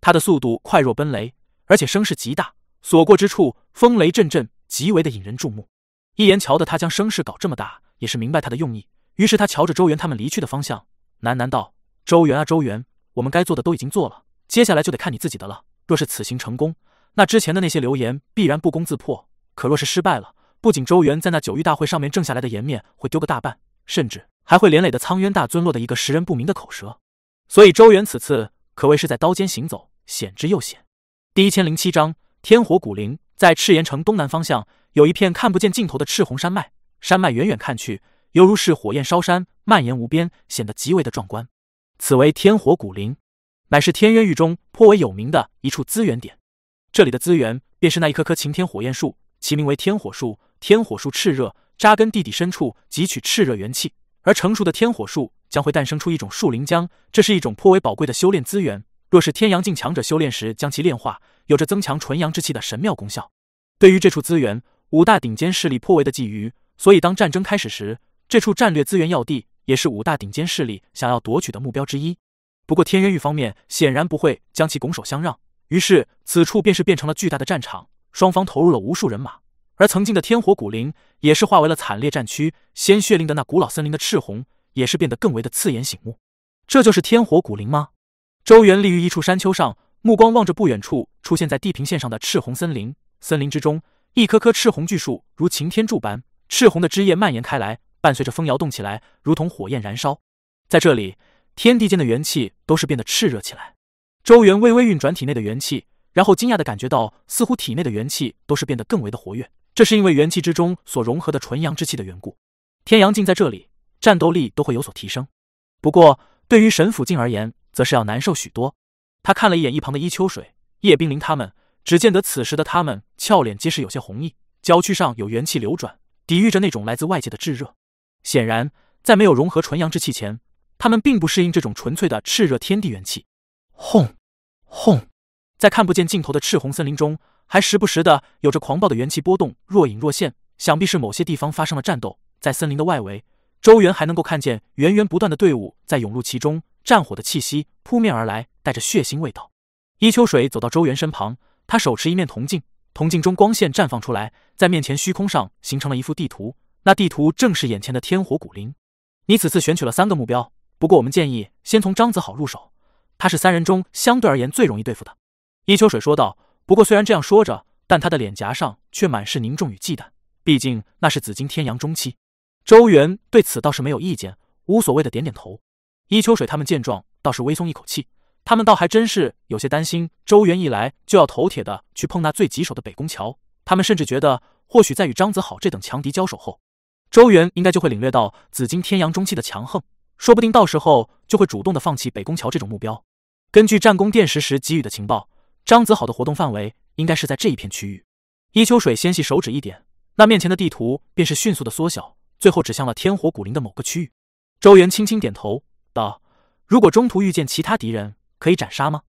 他的速度快若奔雷，而且声势极大，所过之处风雷阵阵，极为的引人注目。一言瞧得他将声势搞这么大，也是明白他的用意。于是他瞧着周元他们离去的方向，喃喃道：“周元啊，周元，我们该做的都已经做了，接下来就得看你自己的了。若是此行成功，那之前的那些流言必然不攻自破；可若是失败了，”不仅周元在那九域大会上面挣下来的颜面会丢个大半，甚至还会连累的苍渊大尊落得一个识人不明的口舌。所以周元此次可谓是在刀尖行走，险之又险。第一千零七章天火古灵，在赤岩城东南方向有一片看不见尽头的赤红山脉，山脉远远看去犹如是火焰烧山，蔓延无边，显得极为的壮观。此为天火古灵，乃是天渊域中颇为有名的一处资源点。这里的资源便是那一棵棵擎天火焰树，其名为天火树。天火树炽热，扎根地底深处，汲取炽热元气，而成熟的天火树将会诞生出一种树灵浆，这是一种颇为宝贵的修炼资源。若是天阳境强者修炼时将其炼化，有着增强纯阳之气的神妙功效。对于这处资源，五大顶尖势力颇为的觊觎，所以当战争开始时，这处战略资源要地也是五大顶尖势力想要夺取的目标之一。不过天渊域方面显然不会将其拱手相让，于是此处便是变成了巨大的战场，双方投入了无数人马。而曾经的天火古林也是化为了惨烈战区，鲜血淋的那古老森林的赤红也是变得更为的刺眼醒目。这就是天火古林吗？周元立于一处山丘上，目光望着不远处出现在地平线上的赤红森林。森林之中，一棵棵赤红巨树如擎天柱般，赤红的枝叶蔓延开来，伴随着风摇动起来，如同火焰燃烧。在这里，天地间的元气都是变得炽热起来。周元微微运转体内的元气，然后惊讶的感觉到，似乎体内的元气都是变得更为的活跃。这是因为元气之中所融合的纯阳之气的缘故，天阳境在这里战斗力都会有所提升。不过对于神府境而言，则是要难受许多。他看了一眼一旁的伊秋水、叶冰凌他们，只见得此时的他们俏脸皆是有些红腻，娇躯上有元气流转，抵御着那种来自外界的炙热。显然，在没有融合纯阳之气前，他们并不适应这种纯粹的炽热天地元气。轰，轰，在看不见尽头的赤红森林中。还时不时的有着狂暴的元气波动，若隐若现，想必是某些地方发生了战斗。在森林的外围，周元还能够看见源源不断的队伍在涌入其中，战火的气息扑面而来，带着血腥味道。伊秋水走到周元身旁，他手持一面铜镜，铜镜中光线绽放出来，在面前虚空上形成了一幅地图。那地图正是眼前的天火古林。你此次选取了三个目标，不过我们建议先从张子好入手，他是三人中相对而言最容易对付的。伊秋水说道。不过，虽然这样说着，但他的脸颊上却满是凝重与忌惮。毕竟那是紫金天阳中期。周元对此倒是没有意见，无所谓的点点头。伊秋水他们见状，倒是微松一口气。他们倒还真是有些担心，周元一来就要头铁的去碰那最棘手的北宫桥。他们甚至觉得，或许在与张子好这等强敌交手后，周元应该就会领略到紫金天阳中期的强横，说不定到时候就会主动的放弃北宫桥这种目标。根据战功殿时时给予的情报。张子好的活动范围应该是在这一片区域。伊秋水纤细手指一点，那面前的地图便是迅速的缩小，最后指向了天火古林的某个区域。周元轻轻点头道：“如果中途遇见其他敌人，可以斩杀吗？”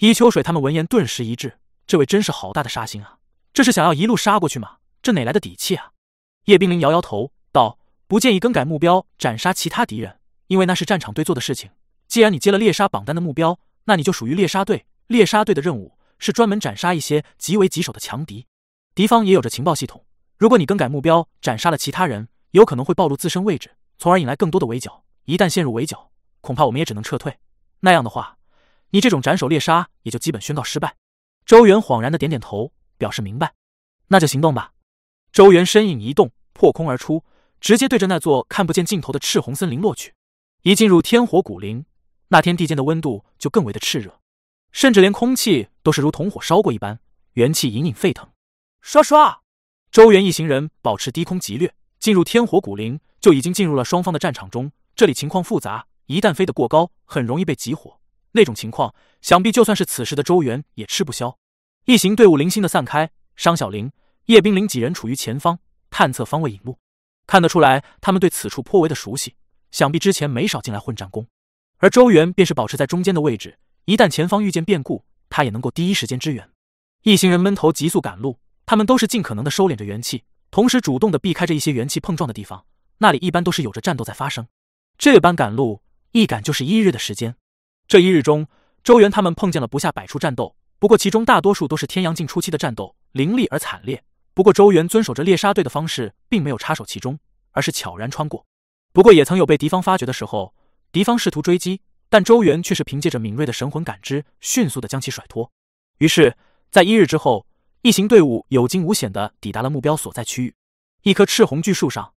伊秋水他们闻言顿时一滞，这位真是好大的杀心啊！这是想要一路杀过去吗？这哪来的底气啊？叶冰凌摇摇头道：“不建议更改目标，斩杀其他敌人，因为那是战场队做的事情。既然你接了猎杀榜单的目标，那你就属于猎杀队。猎杀队的任务。”是专门斩杀一些极为棘手的强敌，敌方也有着情报系统。如果你更改目标，斩杀了其他人，有可能会暴露自身位置，从而引来更多的围剿。一旦陷入围剿，恐怕我们也只能撤退。那样的话，你这种斩首猎杀也就基本宣告失败。周元恍然的点点头，表示明白。那就行动吧。周元身影一动，破空而出，直接对着那座看不见尽头的赤红森林落去。一进入天火古林，那天地间的温度就更为的炽热，甚至连空气都是如同火烧过一般，元气隐隐沸腾。刷刷，周元一行人保持低空急掠，进入天火古林，就已经进入了双方的战场中。这里情况复杂，一旦飞得过高，很容易被集火。那种情况，想必就算是此时的周元也吃不消。一行队伍零星的散开，商小玲、叶冰凌几人处于前方，探测方位引路。看得出来，他们对此处颇为的熟悉，想必之前没少进来混战功。而周元便是保持在中间的位置，一旦前方遇见变故，他也能够第一时间支援。一行人闷头急速赶路，他们都是尽可能的收敛着元气，同时主动的避开着一些元气碰撞的地方，那里一般都是有着战斗在发生。这般赶路，一赶就是一日的时间。这一日中，周元他们碰见了不下百处战斗，不过其中大多数都是天阳境初期的战斗，凌厉而惨烈。不过周元遵守着猎杀队的方式，并没有插手其中，而是悄然穿过。不过也曾有被敌方发觉的时候，敌方试图追击，但周元却是凭借着敏锐的神魂感知，迅速的将其甩脱。于是，在一日之后，一行队伍有惊无险的抵达了目标所在区域——一棵赤红巨树上。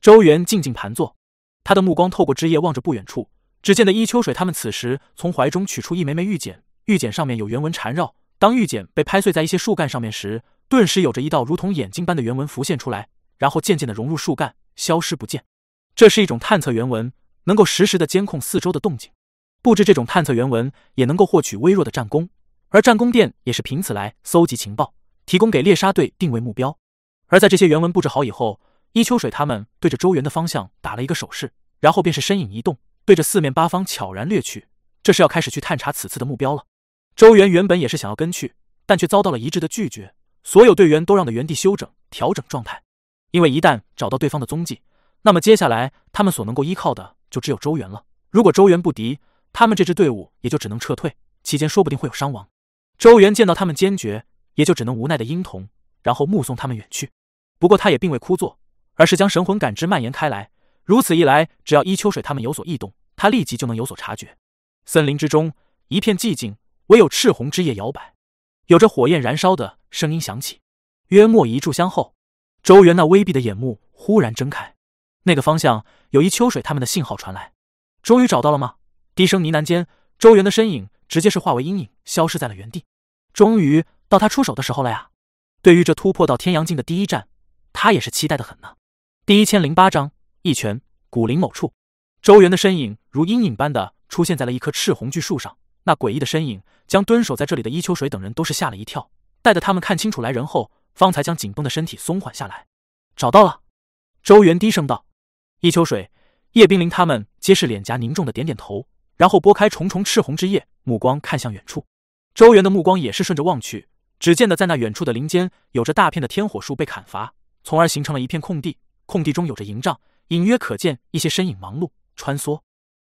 周元静静盘坐。他的目光透过枝叶望着不远处，只见得伊秋水他们此时从怀中取出一枚枚玉简，玉简上面有原文缠绕。当玉简被拍碎在一些树干上面时，顿时有着一道如同眼睛般的原文浮现出来，然后渐渐的融入树干，消失不见。这是一种探测原文，能够实时的监控四周的动静。布置这种探测原文也能够获取微弱的战功，而战功殿也是凭此来搜集情报，提供给猎杀队定位目标。而在这些原文布置好以后。伊秋水他们对着周元的方向打了一个手势，然后便是身影一动，对着四面八方悄然掠去。这是要开始去探查此次的目标了。周元原本也是想要跟去，但却遭到了一致的拒绝。所有队员都让的原地休整、调整状态，因为一旦找到对方的踪迹，那么接下来他们所能够依靠的就只有周元了。如果周元不敌，他们这支队伍也就只能撤退，期间说不定会有伤亡。周元见到他们坚决，也就只能无奈的应同，然后目送他们远去。不过他也并未枯坐。而是将神魂感知蔓延开来，如此一来，只要伊秋水他们有所异动，他立即就能有所察觉。森林之中一片寂静，唯有赤红枝叶摇摆，有着火焰燃烧的声音响起。约莫一炷香后，周元那微闭的眼目忽然睁开，那个方向有伊秋水他们的信号传来。终于找到了吗？低声呢喃间，周元的身影直接是化为阴影，消失在了原地。终于到他出手的时候了呀！对于这突破到天阳境的第一战，他也是期待的很呢。第一千零八章，一拳，古林某处，周元的身影如阴影般的出现在了一棵赤红巨树上。那诡异的身影将蹲守在这里的伊秋水等人都是吓了一跳。待得他们看清楚来人后，方才将紧绷的身体松缓下来。找到了，周元低声道。伊秋水、叶冰凌他们皆是脸颊凝重的点点头，然后拨开重重赤红之叶，目光看向远处。周元的目光也是顺着望去，只见得在那远处的林间，有着大片的天火树被砍伐，从而形成了一片空地。空地中有着营帐，隐约可见一些身影忙碌穿梭。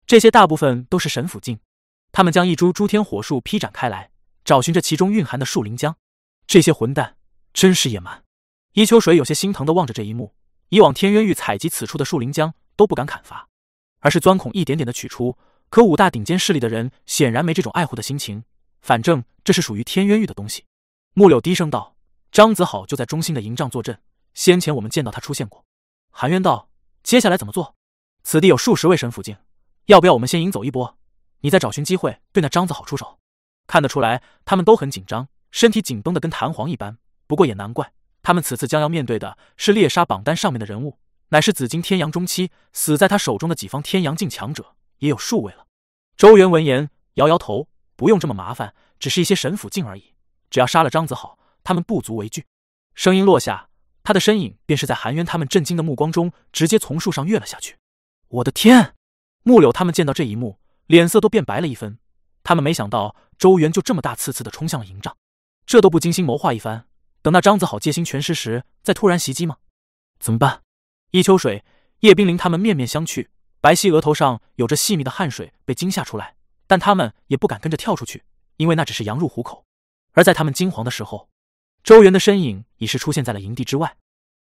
这些大部分都是神府境，他们将一株诸天火树劈展开来，找寻着其中蕴含的树灵浆。这些混蛋真是野蛮！伊秋水有些心疼的望着这一幕。以往天渊域采集此处的树灵浆都不敢砍伐，而是钻孔一点点的取出。可五大顶尖势力的人显然没这种爱护的心情。反正这是属于天渊域的东西。木柳低声道：“张子好就在中心的营帐坐镇，先前我们见到他出现过。”韩渊道：“接下来怎么做？此地有数十位神府境，要不要我们先引走一波？你再找寻机会对那张子好出手。”看得出来，他们都很紧张，身体紧绷的跟弹簧一般。不过也难怪，他们此次将要面对的是猎杀榜单上面的人物，乃是紫金天阳中期死在他手中的几方天阳境强者，也有数位了。周元闻言摇摇头：“不用这么麻烦，只是一些神府境而已，只要杀了张子好，他们不足为惧。”声音落下。他的身影便是在韩渊他们震惊的目光中，直接从树上跃了下去。我的天！木柳他们见到这一幕，脸色都变白了一分。他们没想到周元就这么大次次的冲向了营帐，这都不精心谋划一番，等那张子好戒心全失时，再突然袭击吗？怎么办？易秋水、叶冰凌他们面面相觑，白皙额头上有着细密的汗水被惊吓出来，但他们也不敢跟着跳出去，因为那只是羊入虎口。而在他们惊惶的时候，周元的身影已是出现在了营地之外。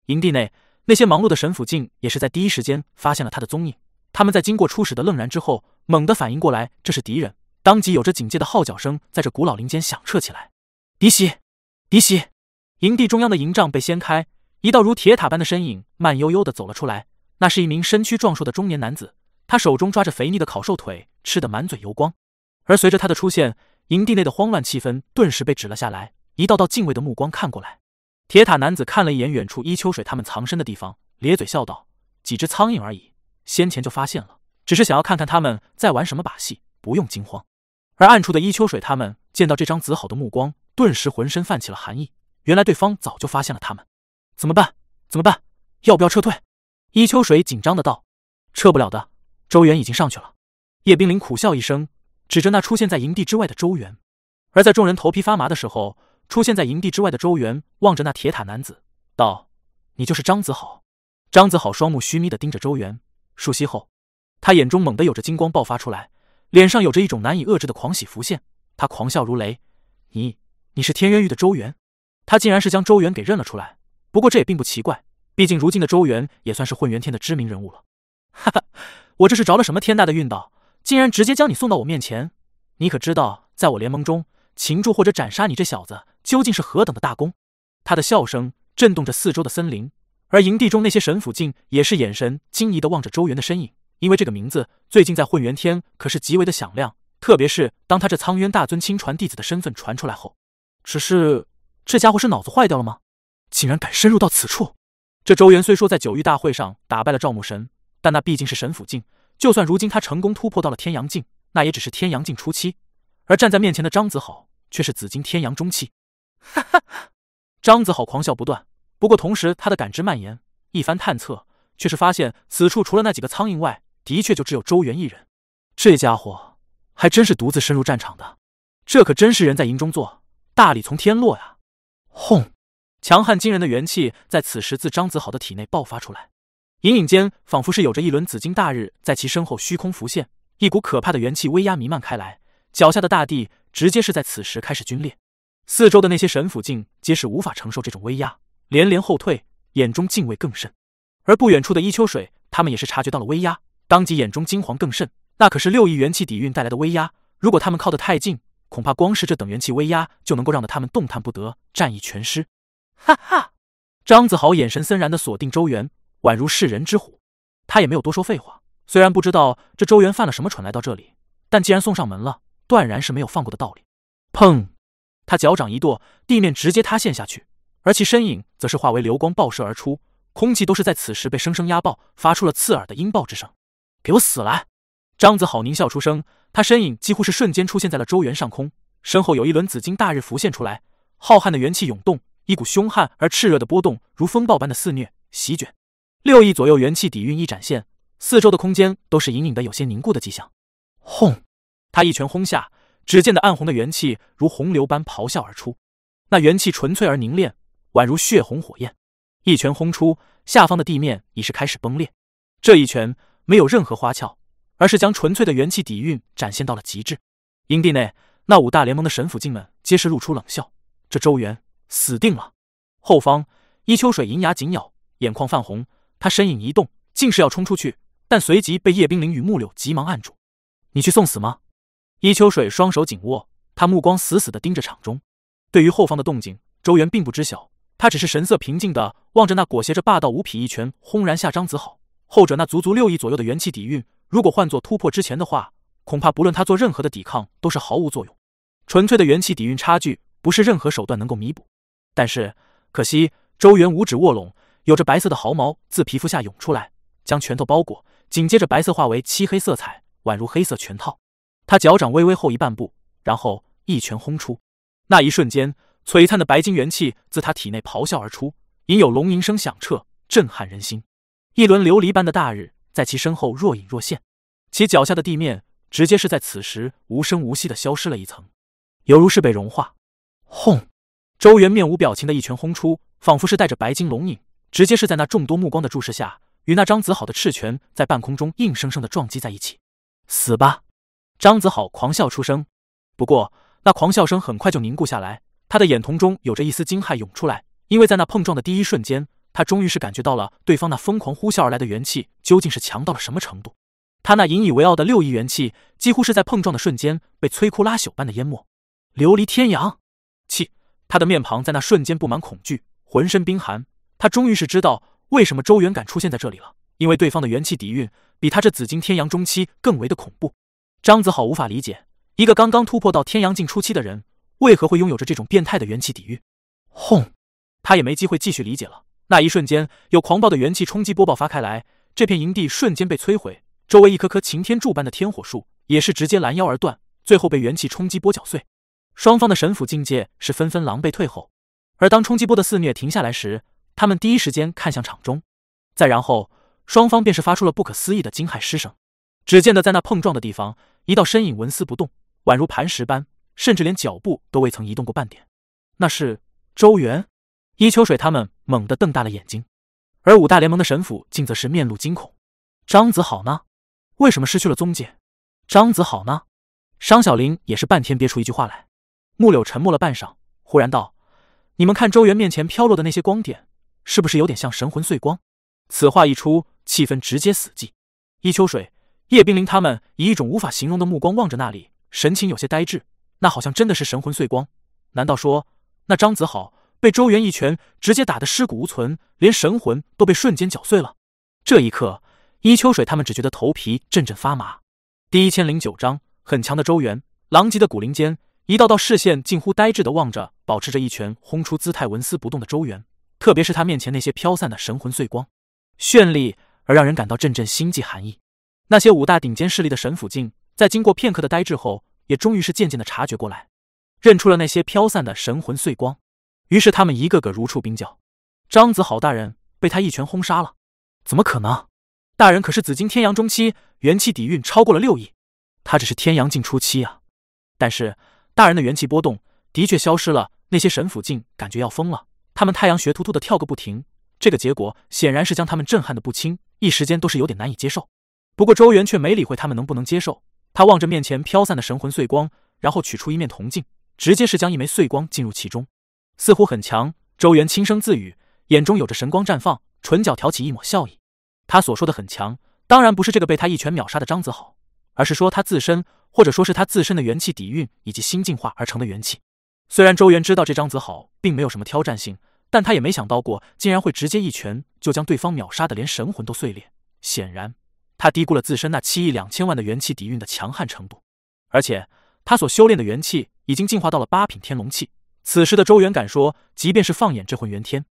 营地内，那些忙碌的神府镜也是在第一时间发现了他的踪影。他们在经过初始的愣然之后，猛地反应过来这是敌人，当即有着警戒的号角声在这古老林间响彻起来。敌袭！敌袭！营地中央的营帐被掀开，一道如铁塔般的身影慢悠悠的走了出来。那是一名身躯壮硕的中年男子，他手中抓着肥腻的烤瘦腿，吃得满嘴油光。而随着他的出现，营地内的慌乱气氛顿时被止了下来，一道道敬畏的目光看过来。铁塔男子看了一眼远处伊秋水他们藏身的地方，咧嘴笑道：“几只苍蝇而已，先前就发现了，只是想要看看他们在玩什么把戏，不用惊慌。”而暗处的伊秋水他们见到这张子好的目光，顿时浑身泛起了寒意。原来对方早就发现了他们，怎么办？怎么办？要不要撤退？伊秋水紧张的道：“撤不了的，周元已经上去了。”叶冰凌苦笑一声，指着那出现在营地之外的周元。而在众人头皮发麻的时候。出现在营地之外的周元望着那铁塔男子，道：“你就是张子豪。”张子豪双目虚眯的盯着周元，数息后，他眼中猛地有着金光爆发出来，脸上有着一种难以遏制的狂喜浮现。他狂笑如雷：“你，你是天渊域的周元？”他竟然是将周元给认了出来。不过这也并不奇怪，毕竟如今的周元也算是混元天的知名人物了。哈哈，我这是着了什么天大的运道，竟然直接将你送到我面前？你可知道，在我联盟中，擒住或者斩杀你这小子？究竟是何等的大功？他的笑声震动着四周的森林，而营地中那些神府镜也是眼神惊疑的望着周元的身影，因为这个名字最近在混元天可是极为的响亮，特别是当他这苍渊大尊亲传弟子的身份传出来后。只是这家伙是脑子坏掉了吗？竟然敢深入到此处！这周元虽说在九域大会上打败了赵牧神，但那毕竟是神府境，就算如今他成功突破到了天阳境，那也只是天阳境初期，而站在面前的张子豪却是紫金天阳中期。哈哈，张子豪狂笑不断。不过同时，他的感知蔓延，一番探测，却是发现此处除了那几个苍蝇外，的确就只有周元一人。这家伙还真是独自深入战场的，这可真是人在营中坐，大礼从天落呀！轰！强悍惊人的元气在此时自张子豪的体内爆发出来，隐隐间仿佛是有着一轮紫金大日在其身后虚空浮现，一股可怕的元气威压弥漫开来，脚下的大地直接是在此时开始龟裂。四周的那些神府境皆是无法承受这种威压，连连后退，眼中敬畏更甚。而不远处的伊秋水，他们也是察觉到了威压，当即眼中惊惶更甚。那可是六亿元气底蕴带来的威压，如果他们靠得太近，恐怕光是这等元气威压就能够让得他们动弹不得，战意全失。哈哈！张子豪眼神森然的锁定周元，宛如噬人之虎。他也没有多说废话，虽然不知道这周元犯了什么蠢来到这里，但既然送上门了，断然是没有放过的道理。砰！他脚掌一跺，地面直接塌陷下去，而其身影则是化为流光爆射而出，空气都是在此时被生生压爆，发出了刺耳的音爆之声。给我死来！张子豪狞笑出声，他身影几乎是瞬间出现在了周元上空，身后有一轮紫金大日浮现出来，浩瀚的元气涌动，一股凶悍而炽热的波动如风暴般的肆虐席卷。六亿左右元气底蕴一展现，四周的空间都是隐隐的有些凝固的迹象。轰！他一拳轰下。只见的暗红的元气如洪流般咆哮而出，那元气纯粹而凝练，宛如血红火焰。一拳轰出，下方的地面已是开始崩裂。这一拳没有任何花俏，而是将纯粹的元气底蕴展现到了极致。营地内那五大联盟的神府境们皆是露出冷笑：这周元死定了。后方伊秋水银牙紧咬，眼眶泛红，他身影一动，竟是要冲出去，但随即被叶冰凌与木柳急忙按住：“你去送死吗？”伊秋水双手紧握，他目光死死地盯着场中。对于后方的动静，周元并不知晓，他只是神色平静地望着那裹挟着霸道无匹一拳轰然下张子豪。后者那足足六亿左右的元气底蕴，如果换作突破之前的话，恐怕不论他做任何的抵抗，都是毫无作用。纯粹的元气底蕴差距，不是任何手段能够弥补。但是可惜，周元五指握拢，有着白色的毫毛自皮肤下涌出来，将拳头包裹，紧接着白色化为漆黑色彩，宛如黑色拳套。他脚掌微微后移半步，然后一拳轰出。那一瞬间，璀璨的白金元气自他体内咆哮而出，隐有龙吟声响彻，震撼人心。一轮琉璃般的大日在其身后若隐若现，其脚下的地面直接是在此时无声无息的消失了一层，犹如是被融化。轰！周元面无表情的一拳轰出，仿佛是带着白金龙影，直接是在那众多目光的注视下，与那张子好的赤拳在半空中硬生生的撞击在一起。死吧！张子豪狂笑出声，不过那狂笑声很快就凝固下来，他的眼瞳中有着一丝惊骇涌出来，因为在那碰撞的第一瞬间，他终于是感觉到了对方那疯狂呼啸而来的元气究竟是强到了什么程度。他那引以为傲的六亿元气，几乎是在碰撞的瞬间被摧枯拉朽般的淹没，琉璃天阳。他的面庞在那瞬间布满恐惧，浑身冰寒。他终于是知道为什么周元敢出现在这里了，因为对方的元气底蕴比他这紫金天阳中期更为的恐怖。张子豪无法理解，一个刚刚突破到天阳境初期的人，为何会拥有着这种变态的元气底蕴。轰！他也没机会继续理解了。那一瞬间，有狂暴的元气冲击波爆发开来，这片营地瞬间被摧毁。周围一棵棵擎天柱般的天火树也是直接拦腰而断，最后被元气冲击波搅碎。双方的神府境界是纷纷狼狈退后。而当冲击波的肆虐停下来时，他们第一时间看向场中。再然后，双方便是发出了不可思议的惊骇失声。只见得在那碰撞的地方，一道身影纹丝不动，宛如磐石般，甚至连脚步都未曾移动过半点。那是周元。伊秋水他们猛地瞪大了眼睛，而五大联盟的神府竟则是面露惊恐。张子好呢？为什么失去了踪迹？张子好呢？商小林也是半天憋出一句话来。木柳沉默了半晌，忽然道：“你们看周元面前飘落的那些光点，是不是有点像神魂碎光？”此话一出，气氛直接死寂。伊秋水、叶冰凌他们以一种无法形容的目光望着那里，神情有些呆滞。那好像真的是神魂碎光？难道说那张子好被周元一拳直接打得尸骨无存，连神魂都被瞬间搅碎了？这一刻。伊秋水他们只觉得头皮阵阵发麻。第一千零九章，很强的周元，狼藉的古灵间，一道道视线近乎呆滞的望着保持着一拳轰出姿态纹丝不动的周元，特别是他面前那些飘散的神魂碎光，绚丽而让人感到阵阵心悸寒意。那些五大顶尖势力的神府境，在经过片刻的呆滞后，也终于是渐渐的察觉过来，认出了那些飘散的神魂碎光，于是他们一个个如触冰窖。张子好大人被他一拳轰杀了，怎么可能？大人可是紫金天阳中期，元气底蕴超过了六亿，他只是天阳境初期啊！但是大人的元气波动的确消失了，那些神府境感觉要疯了，他们太阳穴突突的跳个不停。这个结果显然是将他们震撼的不轻，一时间都是有点难以接受。不过周元却没理会他们能不能接受，他望着面前飘散的神魂碎光，然后取出一面铜镜，直接是将一枚碎光进入其中，似乎很强。周元轻声自语，眼中有着神光绽放，唇角挑起一抹笑意。他所说的很强，当然不是这个被他一拳秒杀的张子豪，而是说他自身，或者说是他自身的元气底蕴以及新进化而成的元气。虽然周元知道这张子豪并没有什么挑战性，但他也没想到过竟然会直接一拳就将对方秒杀的连神魂都碎裂。显然，他低估了自身那七亿两千万的元气底蕴的强悍程度，而且他所修炼的元气已经进化到了八品天龙气。此时的周元敢说，即便是放眼这混元天，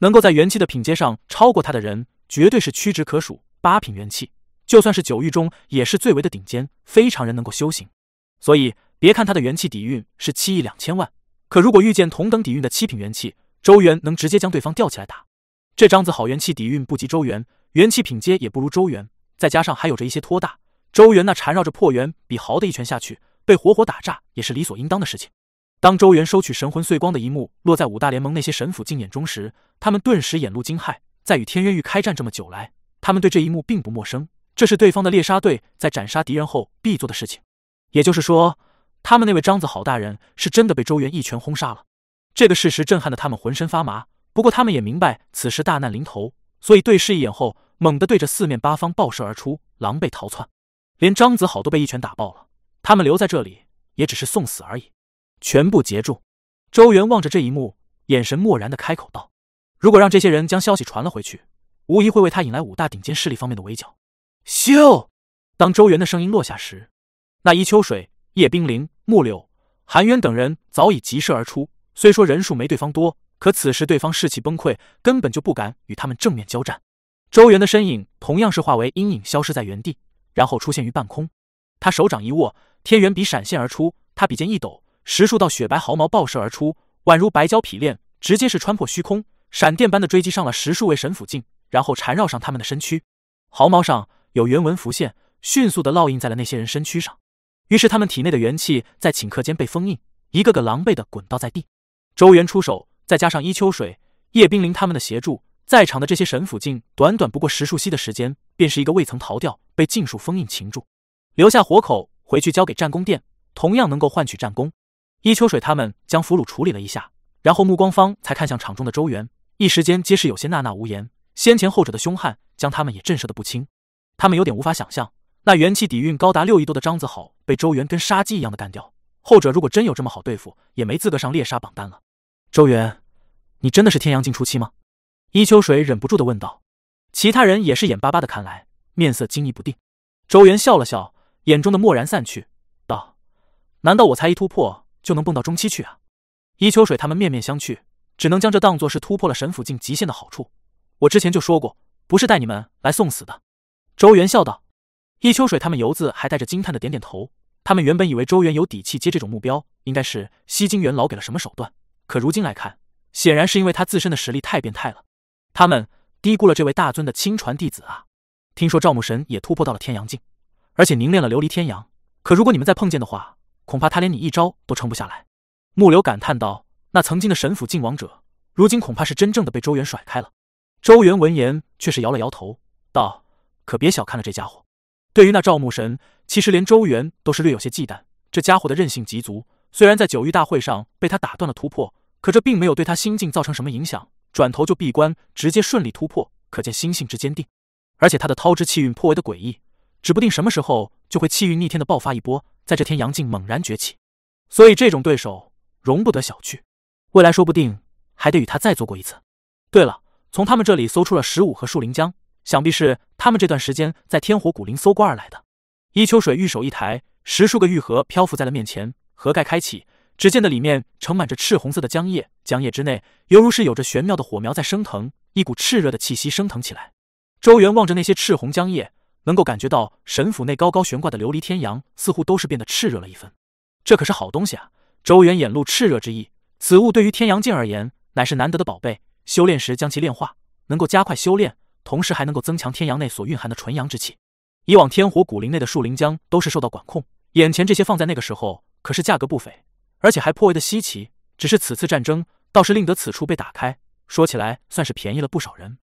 能够在元气的品阶上超过他的人。绝对是屈指可数，八品元气，就算是九域中也是最为的顶尖，非常人能够修行。所以，别看他的元气底蕴是七亿两千万，可如果遇见同等底蕴的七品元气，周元能直接将对方吊起来打。这张子好元气底蕴不及周元，元气品阶也不如周元，再加上还有着一些托大，周元那缠绕着破元比豪的一拳下去，被活活打炸也是理所应当的事情。当周元收取神魂碎光的一幕落在五大联盟那些神府镜眼中时，他们顿时眼露惊骇。在与天渊域开战这么久来，他们对这一幕并不陌生。这是对方的猎杀队在斩杀敌人后必做的事情。也就是说，他们那位张子好大人是真的被周元一拳轰杀了。这个事实震撼的他们浑身发麻。不过他们也明白此时大难临头，所以对视一眼后，猛地对着四面八方爆射而出，狼狈逃窜。连张子好都被一拳打爆了，他们留在这里也只是送死而已。全部截住！周元望着这一幕，眼神漠然的开口道。如果让这些人将消息传了回去，无疑会为他引来五大顶尖势力方面的围剿。咻！当周元的声音落下时，那伊秋水、叶冰凌、木柳、韩渊等人早已急射而出。虽说人数没对方多，可此时对方士气崩溃，根本就不敢与他们正面交战。周元的身影同样是化为阴影，消失在原地，然后出现于半空。他手掌一握，天元笔闪现而出，他笔尖一抖，十数道雪白毫毛爆射而出，宛如白胶匹链，直接是穿破虚空。闪电般的追击上了十数位神府境，然后缠绕上他们的身躯，毫毛上有原纹浮现，迅速的烙印在了那些人身躯上。于是他们体内的元气在顷刻间被封印，一个个狼狈的滚倒在地。周元出手，再加上伊秋水、叶冰凌他们的协助，在场的这些神府境，短短不过十数息的时间，便是一个未曾逃掉，被尽数封印擒住，留下活口回去交给战功殿，同样能够换取战功。伊秋水他们将俘虏处理了一下，然后目光方才看向场中的周元。一时间皆是有些纳纳无言。先前后者的凶悍，将他们也震慑得不轻。他们有点无法想象，那元气底蕴高达六亿多的张子豪被周元跟杀鸡一样的干掉。后者如果真有这么好对付，也没资格上猎杀榜单了。周元，你真的是天阳境初期吗？伊秋水忍不住的问道。其他人也是眼巴巴的看来，面色惊疑不定。周元笑了笑，眼中的漠然散去，道：“难道我才一突破就能蹦到中期去啊？”伊秋水他们面面相觑，只能将这当作是突破了神府境极限的好处。我之前就说过，不是带你们来送死的。周元笑道。伊秋水他们游子还带着惊叹的点点头。他们原本以为周元有底气接这种目标，应该是西京元老给了什么手段。可如今来看，显然是因为他自身的实力太变态了。他们低估了这位大尊的亲传弟子啊！听说赵牧神也突破到了天阳境，而且凝练了琉璃天阳。可如果你们再碰见的话，恐怕他连你一招都撑不下来。木流感叹道：“那曾经的神府靖王者，如今恐怕是真正的被周元甩开了。”周元闻言却是摇了摇头，道：“可别小看了这家伙。对于那赵牧神，其实连周元都是略有些忌惮。这家伙的韧性极足，虽然在九域大会上被他打断了突破，可这并没有对他心境造成什么影响。转头就闭关，直接顺利突破，可见心性之坚定。而且他的涛之气运颇为的诡异，指不定什么时候就会气运逆天的爆发一波，在这天阳境猛然崛起。所以这种对手容不得小觑，未来说不定还得与他再做过一次。对了。从他们这里搜出了十五盒树灵浆，想必是他们这段时间在天火古林搜刮而来的。伊秋水玉手一抬，十数个玉盒漂浮在了面前，盒盖开启，只见的里面盛满着赤红色的浆液，浆液之内犹如是有着玄妙的火苗在升腾，一股炽热的气息升腾起来。周元望着那些赤红浆液，能够感觉到神府内高高悬挂的琉璃天阳似乎都是变得炽热了一分。这可是好东西啊！周元眼露炽热之意，此物对于天阳境而言乃是难得的宝贝。修炼时将其炼化，能够加快修炼，同时还能够增强天阳内所蕴含的纯阳之气。以往天火古灵内的树灵浆都是受到管控，眼前这些放在那个时候可是价格不菲，而且还颇为的稀奇。只是此次战争倒是令得此处被打开，说起来算是便宜了不少人。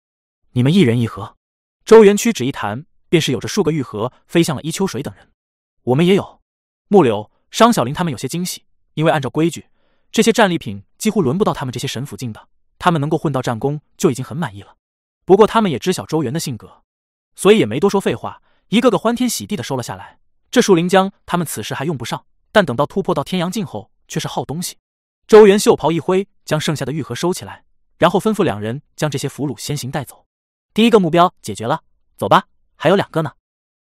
你们一人一盒。周元屈指一弹，便是有着数个玉盒飞向了伊秋水等人。我们也有。木柳、商小林他们有些惊喜，因为按照规矩，这些战利品几乎轮不到他们这些神府境的。他们能够混到战功就已经很满意了，不过他们也知晓周元的性格，所以也没多说废话，一个个欢天喜地的收了下来。这树灵浆他们此时还用不上，但等到突破到天阳境后却是好东西。周元袖袍一挥，将剩下的玉盒收起来，然后吩咐两人将这些俘虏先行带走。第一个目标解决了，走吧，还有两个呢。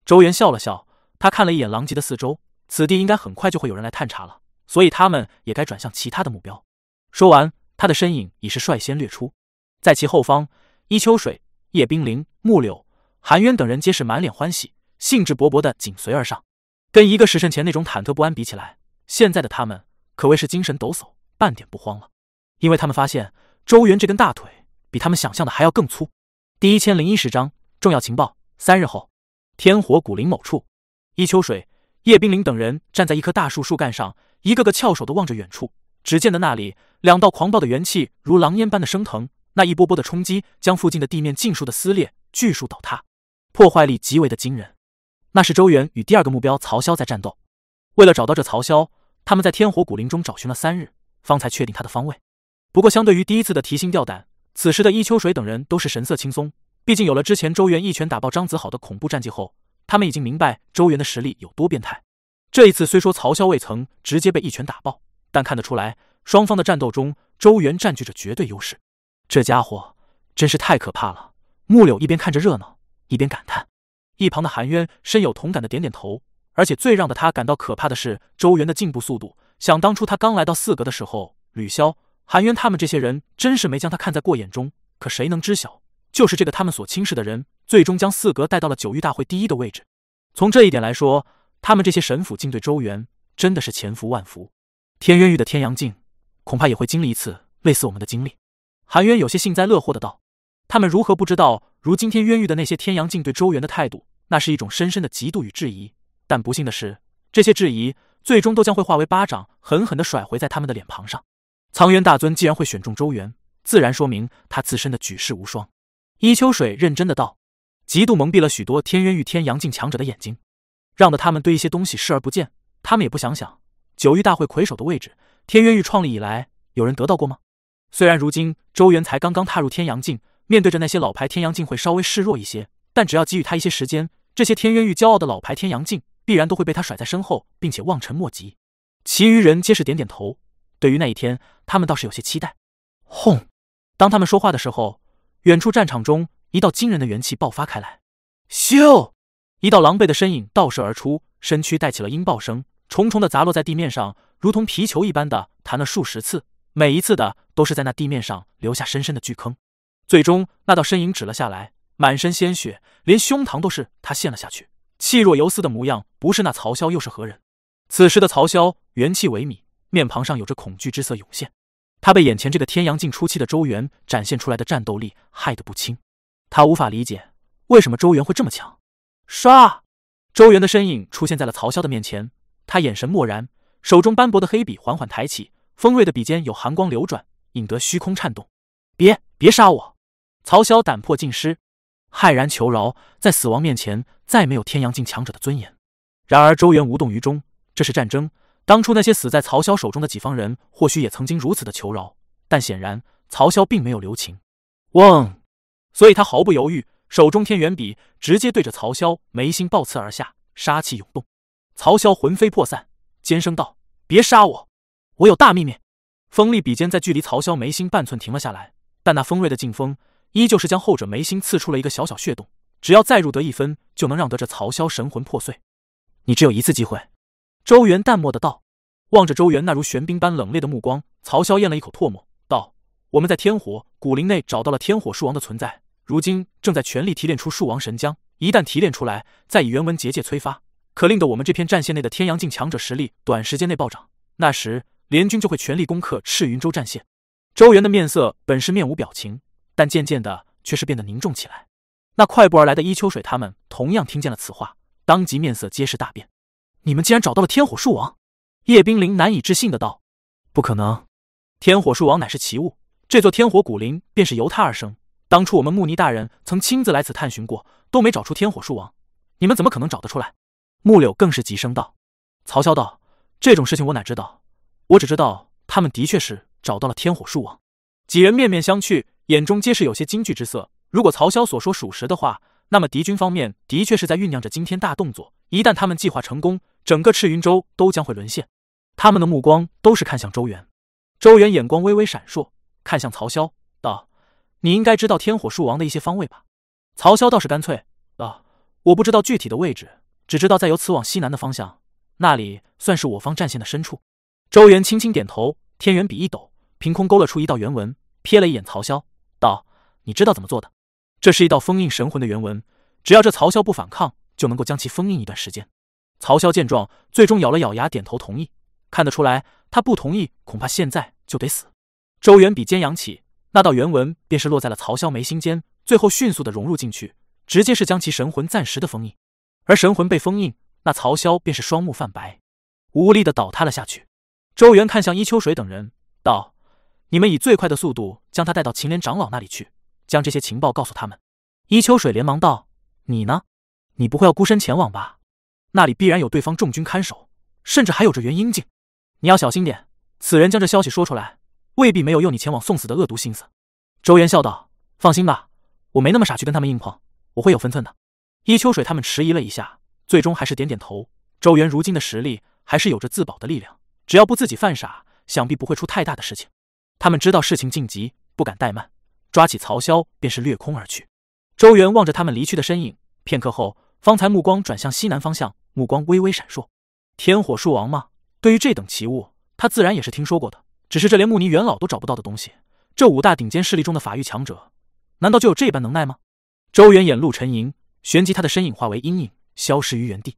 周元笑了笑，他看了一眼狼藉的四周，此地应该很快就会有人来探查了，所以他们也该转向其他的目标。说完。他的身影已是率先掠出，在其后方，伊秋水、叶冰凌、木柳、韩渊等人皆是满脸欢喜，兴致勃勃的紧随而上。跟一个时辰前那种忐忑不安比起来，现在的他们可谓是精神抖擞，半点不慌了。因为他们发现周元这根大腿比他们想象的还要更粗。第一千零一十章重要情报：三日后，天火古林某处，伊秋水、叶冰凌等人站在一棵大树树干上，一个个翘首的望着远处。只见的那里，两道狂暴的元气如狼烟般的升腾，那一波波的冲击将附近的地面尽数的撕裂，巨树倒塌，破坏力极为的惊人。那是周元与第二个目标曹潇在战斗。为了找到这曹潇，他们在天火古林中找寻了三日，方才确定他的方位。不过，相对于第一次的提心吊胆，此时的伊秋水等人都是神色轻松。毕竟有了之前周元一拳打爆张子豪的恐怖战绩后，他们已经明白周元的实力有多变态。这一次虽说曹潇未曾直接被一拳打爆。但看得出来，双方的战斗中，周元占据着绝对优势。这家伙真是太可怕了。木柳一边看着热闹，一边感叹。一旁的韩渊深有同感的点点头。而且最让的他感到可怕的是周元的进步速度。想当初他刚来到四阁的时候，吕潇、韩渊他们这些人真是没将他看在过眼中。可谁能知晓，就是这个他们所轻视的人，最终将四阁带到了九域大会第一的位置。从这一点来说，他们这些神府竟对周元真的是千福万福。天渊域的天阳境，恐怕也会经历一次类似我们的经历。韩渊有些幸灾乐祸的道：“他们如何不知道，如今天渊域的那些天阳境对周元的态度，那是一种深深的嫉妒与质疑。但不幸的是，这些质疑最终都将会化为巴掌，狠狠的甩回在他们的脸庞上。苍渊大尊既然会选中周元，自然说明他自身的举世无双。”伊秋水认真的道：“嫉妒蒙蔽了许多天渊域天阳境强者的眼睛，让得他们对一些东西视而不见。他们也不想想。”九域大会魁首的位置，天渊域创立以来，有人得到过吗？虽然如今周元才刚刚踏入天阳境，面对着那些老牌天阳境会稍微示弱一些，但只要给予他一些时间，这些天渊域骄傲的老牌天阳境必然都会被他甩在身后，并且望尘莫及。其余人皆是点点头，对于那一天，他们倒是有些期待。轰！当他们说话的时候，远处战场中一道惊人的元气爆发开来，咻！一道狼狈的身影倒射而出，身躯带起了音爆声，重重的砸落在地面上，如同皮球一般的弹了数十次，每一次的都是在那地面上留下深深的巨坑。最终，那道身影止了下来，满身鲜血，连胸膛都是他陷了下去，气若游丝的模样，不是那曹潇又是何人？此时的曹潇元气萎靡，面庞上有着恐惧之色涌现。他被眼前这个天阳境初期的周元展现出来的战斗力害得不轻，他无法理解为什么周元会这么强。唰，周元的身影出现在了曹潇的面前，他眼神漠然，手中斑驳的黑笔缓缓抬起，锋锐的笔尖有寒光流转，引得虚空颤动。别别杀我！曹潇胆魄尽失，骇然求饶，在死亡面前再没有天阳境强者的尊严。然而周元无动于衷，这是战争。当初那些死在曹潇手中的几方人，或许也曾经如此的求饶，但显然曹潇并没有留情。嗡，所以他毫不犹豫，手中天元笔直接对着曹潇眉心暴刺而下，杀气涌动。曹潇魂飞魄散，尖声道：“别杀我，我有大秘密。”锋利笔尖在距离曹潇眉心半寸停了下来，但那锋锐的劲风依旧是将后者眉心刺出了一个小小血洞。只要再入得一分，就能让得这曹潇神魂破碎。你只有一次机会。周元淡漠的道，望着周元那如玄冰般冷冽的目光，曹潇咽了一口唾沫，道：“我们在天火古灵内找到了天火树王的存在，如今正在全力提炼出树王神浆。一旦提炼出来，再以元文结界催发，可令得我们这片战线内的天阳境强者实力短时间内暴涨。那时联军就会全力攻克赤云州战线。”周元的面色本是面无表情，但渐渐的却是变得凝重起来。那快步而来的伊秋水他们同样听见了此话，当即面色皆是大变。你们竟然找到了天火树王！叶冰凌难以置信的道：“不可能，天火树王乃是奇物，这座天火古林便是由它而生。当初我们穆尼大人曾亲自来此探寻过，都没找出天火树王，你们怎么可能找得出来？”木柳更是急声道：“曹潇道，这种事情我哪知道？我只知道他们的确是找到了天火树王。”几人面面相觑，眼中皆是有些惊惧之色。如果曹潇所说属实的话，那么敌军方面的确是在酝酿着惊天大动作。一旦他们计划成功，整个赤云州都将会沦陷，他们的目光都是看向周元。周元眼光微微闪烁，看向曹潇道：“你应该知道天火树王的一些方位吧？”曹潇倒是干脆道：“我不知道具体的位置，只知道在由此往西南的方向，那里算是我方战线的深处。”周元轻轻点头，天元笔一抖，凭空勾勒出一道原文，瞥了一眼曹潇，道：“你知道怎么做的？这是一道封印神魂的原文，只要这曹潇不反抗，就能够将其封印一段时间。”曹潇见状，最终咬了咬牙，点头同意。看得出来，他不同意，恐怕现在就得死。周元笔尖扬起，那道原文便是落在了曹潇眉心间，最后迅速的融入进去，直接是将其神魂暂时的封印。而神魂被封印，那曹潇便是双目泛白，无力的倒塌了下去。周元看向伊秋水等人，道：“你们以最快的速度将他带到秦莲长老那里去，将这些情报告诉他们。”伊秋水连忙道：“你呢？你不会要孤身前往吧？”那里必然有对方重军看守，甚至还有着元婴境，你要小心点。此人将这消息说出来，未必没有诱你前往送死的恶毒心思。周元笑道：“放心吧，我没那么傻去跟他们硬碰，我会有分寸的。”伊秋水他们迟疑了一下，最终还是点点头。周元如今的实力还是有着自保的力量，只要不自己犯傻，想必不会出太大的事情。他们知道事情紧急，不敢怠慢，抓起曹潇便是掠空而去。周元望着他们离去的身影，片刻后，方才目光转向西南方向。目光微微闪烁，天火树王吗？对于这等奇物，他自然也是听说过的。只是这连穆尼元老都找不到的东西，这五大顶尖势力中的法域强者，难道就有这般能耐吗？周元眼露沉吟，旋即他的身影化为阴影，消失于原地。